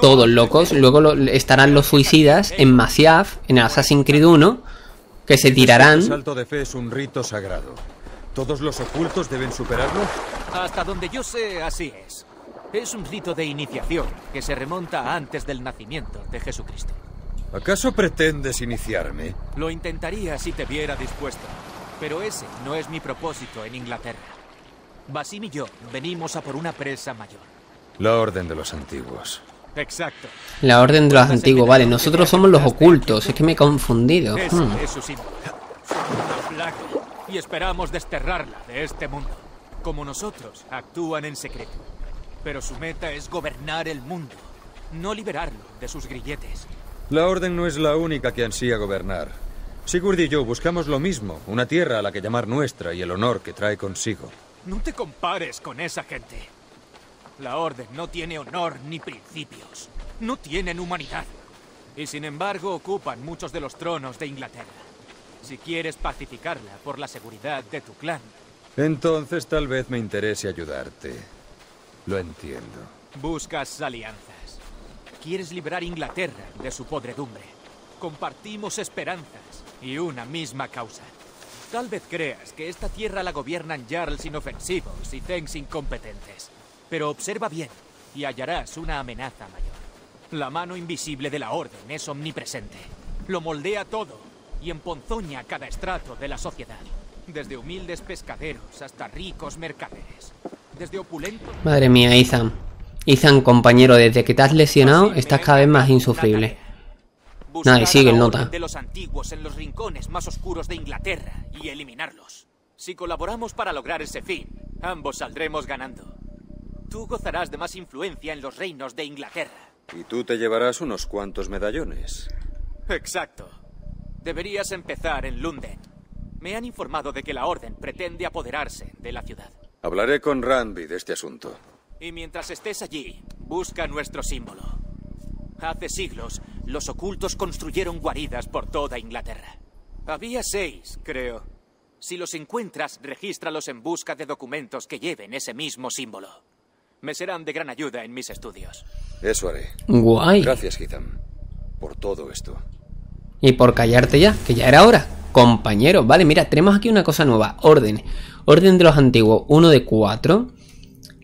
Todos locos. Luego lo- estarán los suicidas en Masyaf, en Assassin's Creed 1, que se El tirarán. salto de fe es un rito sagrado. ¿Todos los ocultos deben superarlo? Hasta donde yo sé, así es. Es un rito de iniciación que se remonta a antes del nacimiento de Jesucristo. ¿Acaso pretendes iniciarme? Lo intentaría si te viera dispuesto, pero ese no es mi propósito en Inglaterra. Basim y yo venimos a por una presa mayor. La orden de los antiguos. Exacto. La orden de los antiguos, vale. Nosotros somos los ocultos. Es que me he confundido. Hmm. es su símbolo. Y esperamos desterrarla de este mundo. Como nosotros, actúan en secreto. Pero su meta es gobernar el mundo, no liberarlo de sus grilletes. La orden no es la única que ansía gobernar. Sigurd y yo buscamos lo mismo, una tierra a la que llamar nuestra y el honor que trae consigo. No te compares con esa gente. La Orden no tiene honor ni principios. No tienen humanidad. Y sin embargo ocupan muchos de los tronos de Inglaterra. Si quieres pacificarla por la seguridad de tu clan, Entonces tal vez me interese ayudarte. Lo entiendo. buscas alianzas. Quieres liberar Inglaterra de su podredumbre. Compartimos esperanzas y una misma causa. Tal vez creas que esta tierra la gobiernan jarls inofensivos y Thens incompetentes. Pero observa bien y hallarás una amenaza mayor. La mano invisible de la Orden es omnipresente. Lo moldea todo y emponzoña cada estrato de la sociedad. Desde humildes pescaderos hasta ricos mercaderes. Desde opulentos... Madre mía, Ethan. Ethan, compañero, desde que te has lesionado, estás cada vez más insufrible. Nada, y sigue el nota. de los antiguos en los rincones más oscuros de Inglaterra y eliminarlos. Si colaboramos para lograr ese fin, ambos saldremos ganando. Tú gozarás de más influencia en los reinos de Inglaterra. Y tú te llevarás unos cuantos medallones. Exacto. Deberías empezar en Lunden. Me han informado de que la orden pretende apoderarse de la ciudad. Hablaré con Ranby de este asunto. Y mientras estés allí, busca nuestro símbolo. Hace siglos, los ocultos construyeron guaridas por toda Inglaterra. Había seis, creo. Si los encuentras, regístralos en busca de documentos que lleven ese mismo símbolo. Me serán de gran ayuda en mis estudios. Eso haré. Guay. Gracias, Hitham, por todo esto. Y por callarte ya, que ya era hora. Compañero, vale, mira, tenemos aquí una cosa nueva. Orden. Orden de los antiguos, uno de cuatro.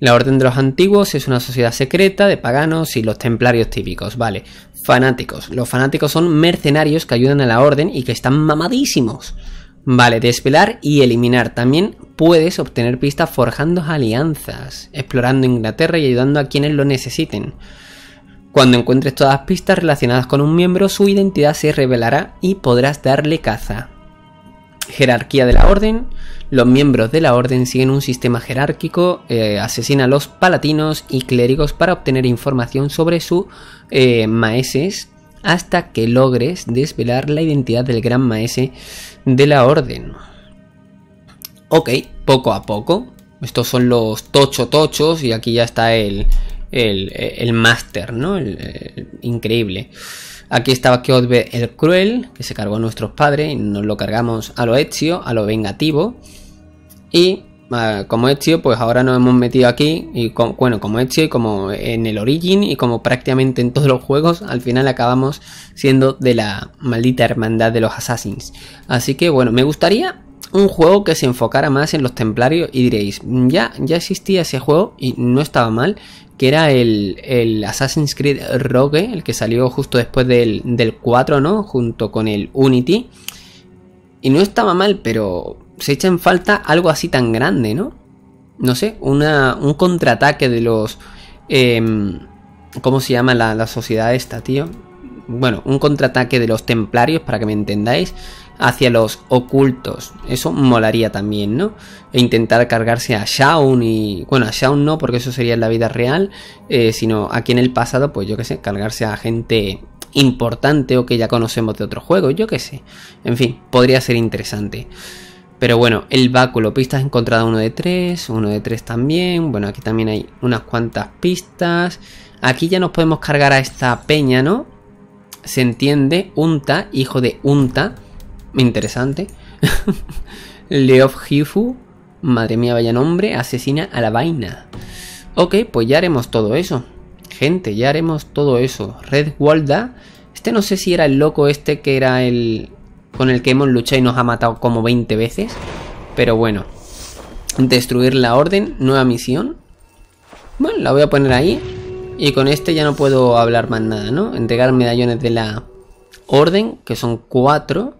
La Orden de los Antiguos es una sociedad secreta de paganos y los templarios típicos, vale. Fanáticos. Los fanáticos son mercenarios que ayudan a la Orden y que están mamadísimos. Vale, desvelar y eliminar. También puedes obtener pistas forjando alianzas, explorando Inglaterra y ayudando a quienes lo necesiten. Cuando encuentres todas las pistas relacionadas con un miembro, su identidad se revelará y podrás darle caza. Jerarquía de la Orden. Los miembros de la Orden siguen un sistema jerárquico, eh, asesina a los palatinos y clérigos para obtener información sobre sus eh, hasta que logres desvelar la identidad del gran maese de la Orden. Ok, poco a poco. Estos son los tocho tochos y aquí ya está el, el, el máster, ¿no? El increíble. Aquí estaba Keodbe el Cruel, que se cargó a nuestros padres y nos lo cargamos a lo Ezio, a lo vengativo. Y ah, como Ezio, pues ahora nos hemos metido aquí. Y bueno, como Ezio y como en el Origin y como prácticamente en todos los juegos, al final acabamos siendo de la maldita hermandad de los Assassins. Así que bueno, me gustaría un juego que se enfocara más en los templarios y diréis, ya, ya existía ese juego y no estaba mal, que era el, el Assassin's Creed Rogue, el que salió justo después del, del 4, ¿no? Junto con el Unity. Y no estaba mal, pero se echa en falta algo así tan grande, ¿no? No sé, una, un contraataque de los... Em, ¿Cómo se llama la, la sociedad esta, tío? Bueno, un contraataque de los templarios, para que me entendáis hacia los ocultos. Eso molaría también, ¿no? E intentar cargarse a Shaun y... Bueno, a Shaun no, porque eso sería en la vida real, eh, sino aquí en el pasado, pues yo qué sé, cargarse a gente importante o que ya conocemos de otro juego, yo qué sé. En fin, podría ser interesante. Pero bueno, el báculo, pistas encontradas uno de tres, uno de tres también. Bueno, aquí también hay unas cuantas pistas. Aquí ya nos podemos cargar a esta peña, ¿no? Se entiende, Unta, hijo de Unta, interesante. Leof Hifu, madre mía, vaya nombre, asesina a la vaina. Ok, pues ya haremos todo eso. Gente, ya haremos todo eso. Red Walda, este no sé si era el loco este que era el con el que hemos luchado y nos ha matado como 20 veces. Pero bueno. Destruir la orden, nueva misión. Bueno, la voy a poner ahí. Y con este ya no puedo hablar más nada, ¿no? Entregar medallones de la orden, que son cuatro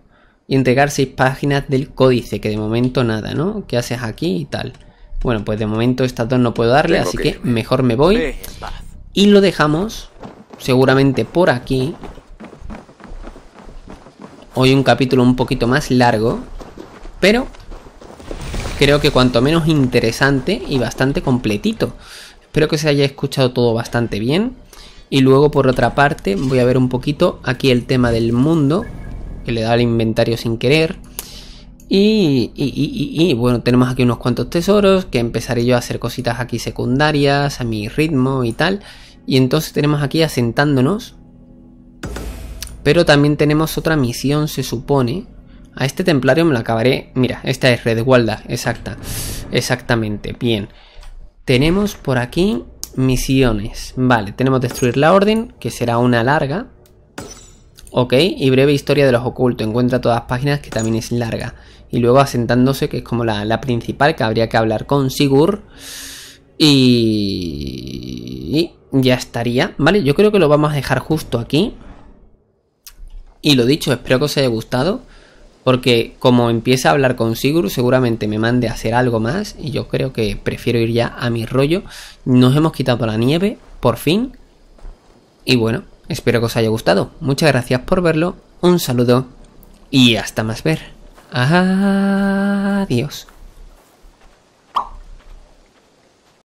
y entregar seis páginas del códice, que de momento nada, ¿no? ¿Qué haces aquí y tal? Bueno, pues de momento estas dos no puedo darle, así que, mejor me voy. Y lo dejamos seguramente por aquí. Hoy un capítulo un poquito más largo, pero creo que cuanto menos interesante y bastante completito. Espero que se haya escuchado todo bastante bien. Y luego por otra parte voy a ver un poquito aquí el tema del mundo que le da el inventario sin querer. Y, bueno, tenemos aquí unos cuantos tesoros que empezaré yo a hacer cositas aquí secundarias a mi ritmo y tal. Y entonces tenemos aquí asentándonos. Pero también tenemos otra misión, se supone. A este templario me lo acabaré. Mira, esta es Red Walda, exacta. Exactamente, bien. Tenemos por aquí misiones. Vale, tenemos destruir la orden, que será una larga. Ok, y breve historia de los ocultos. Encuentra todas las páginas que también es larga. Y luego asentándose, que es como la, principal, que habría que hablar con Sigur. Y... y ya estaría. Vale, yo creo que lo vamos a dejar justo aquí. Y lo dicho, espero que os haya gustado. Porque como empieza a hablar con Sigur, seguramente me mande a hacer algo más. Y yo creo que prefiero ir ya a mi rollo. Nos hemos quitado la nieve, por fin. Y bueno, Espero que os haya gustado. Muchas gracias por verlo. Un saludo y hasta más ver. Adiós.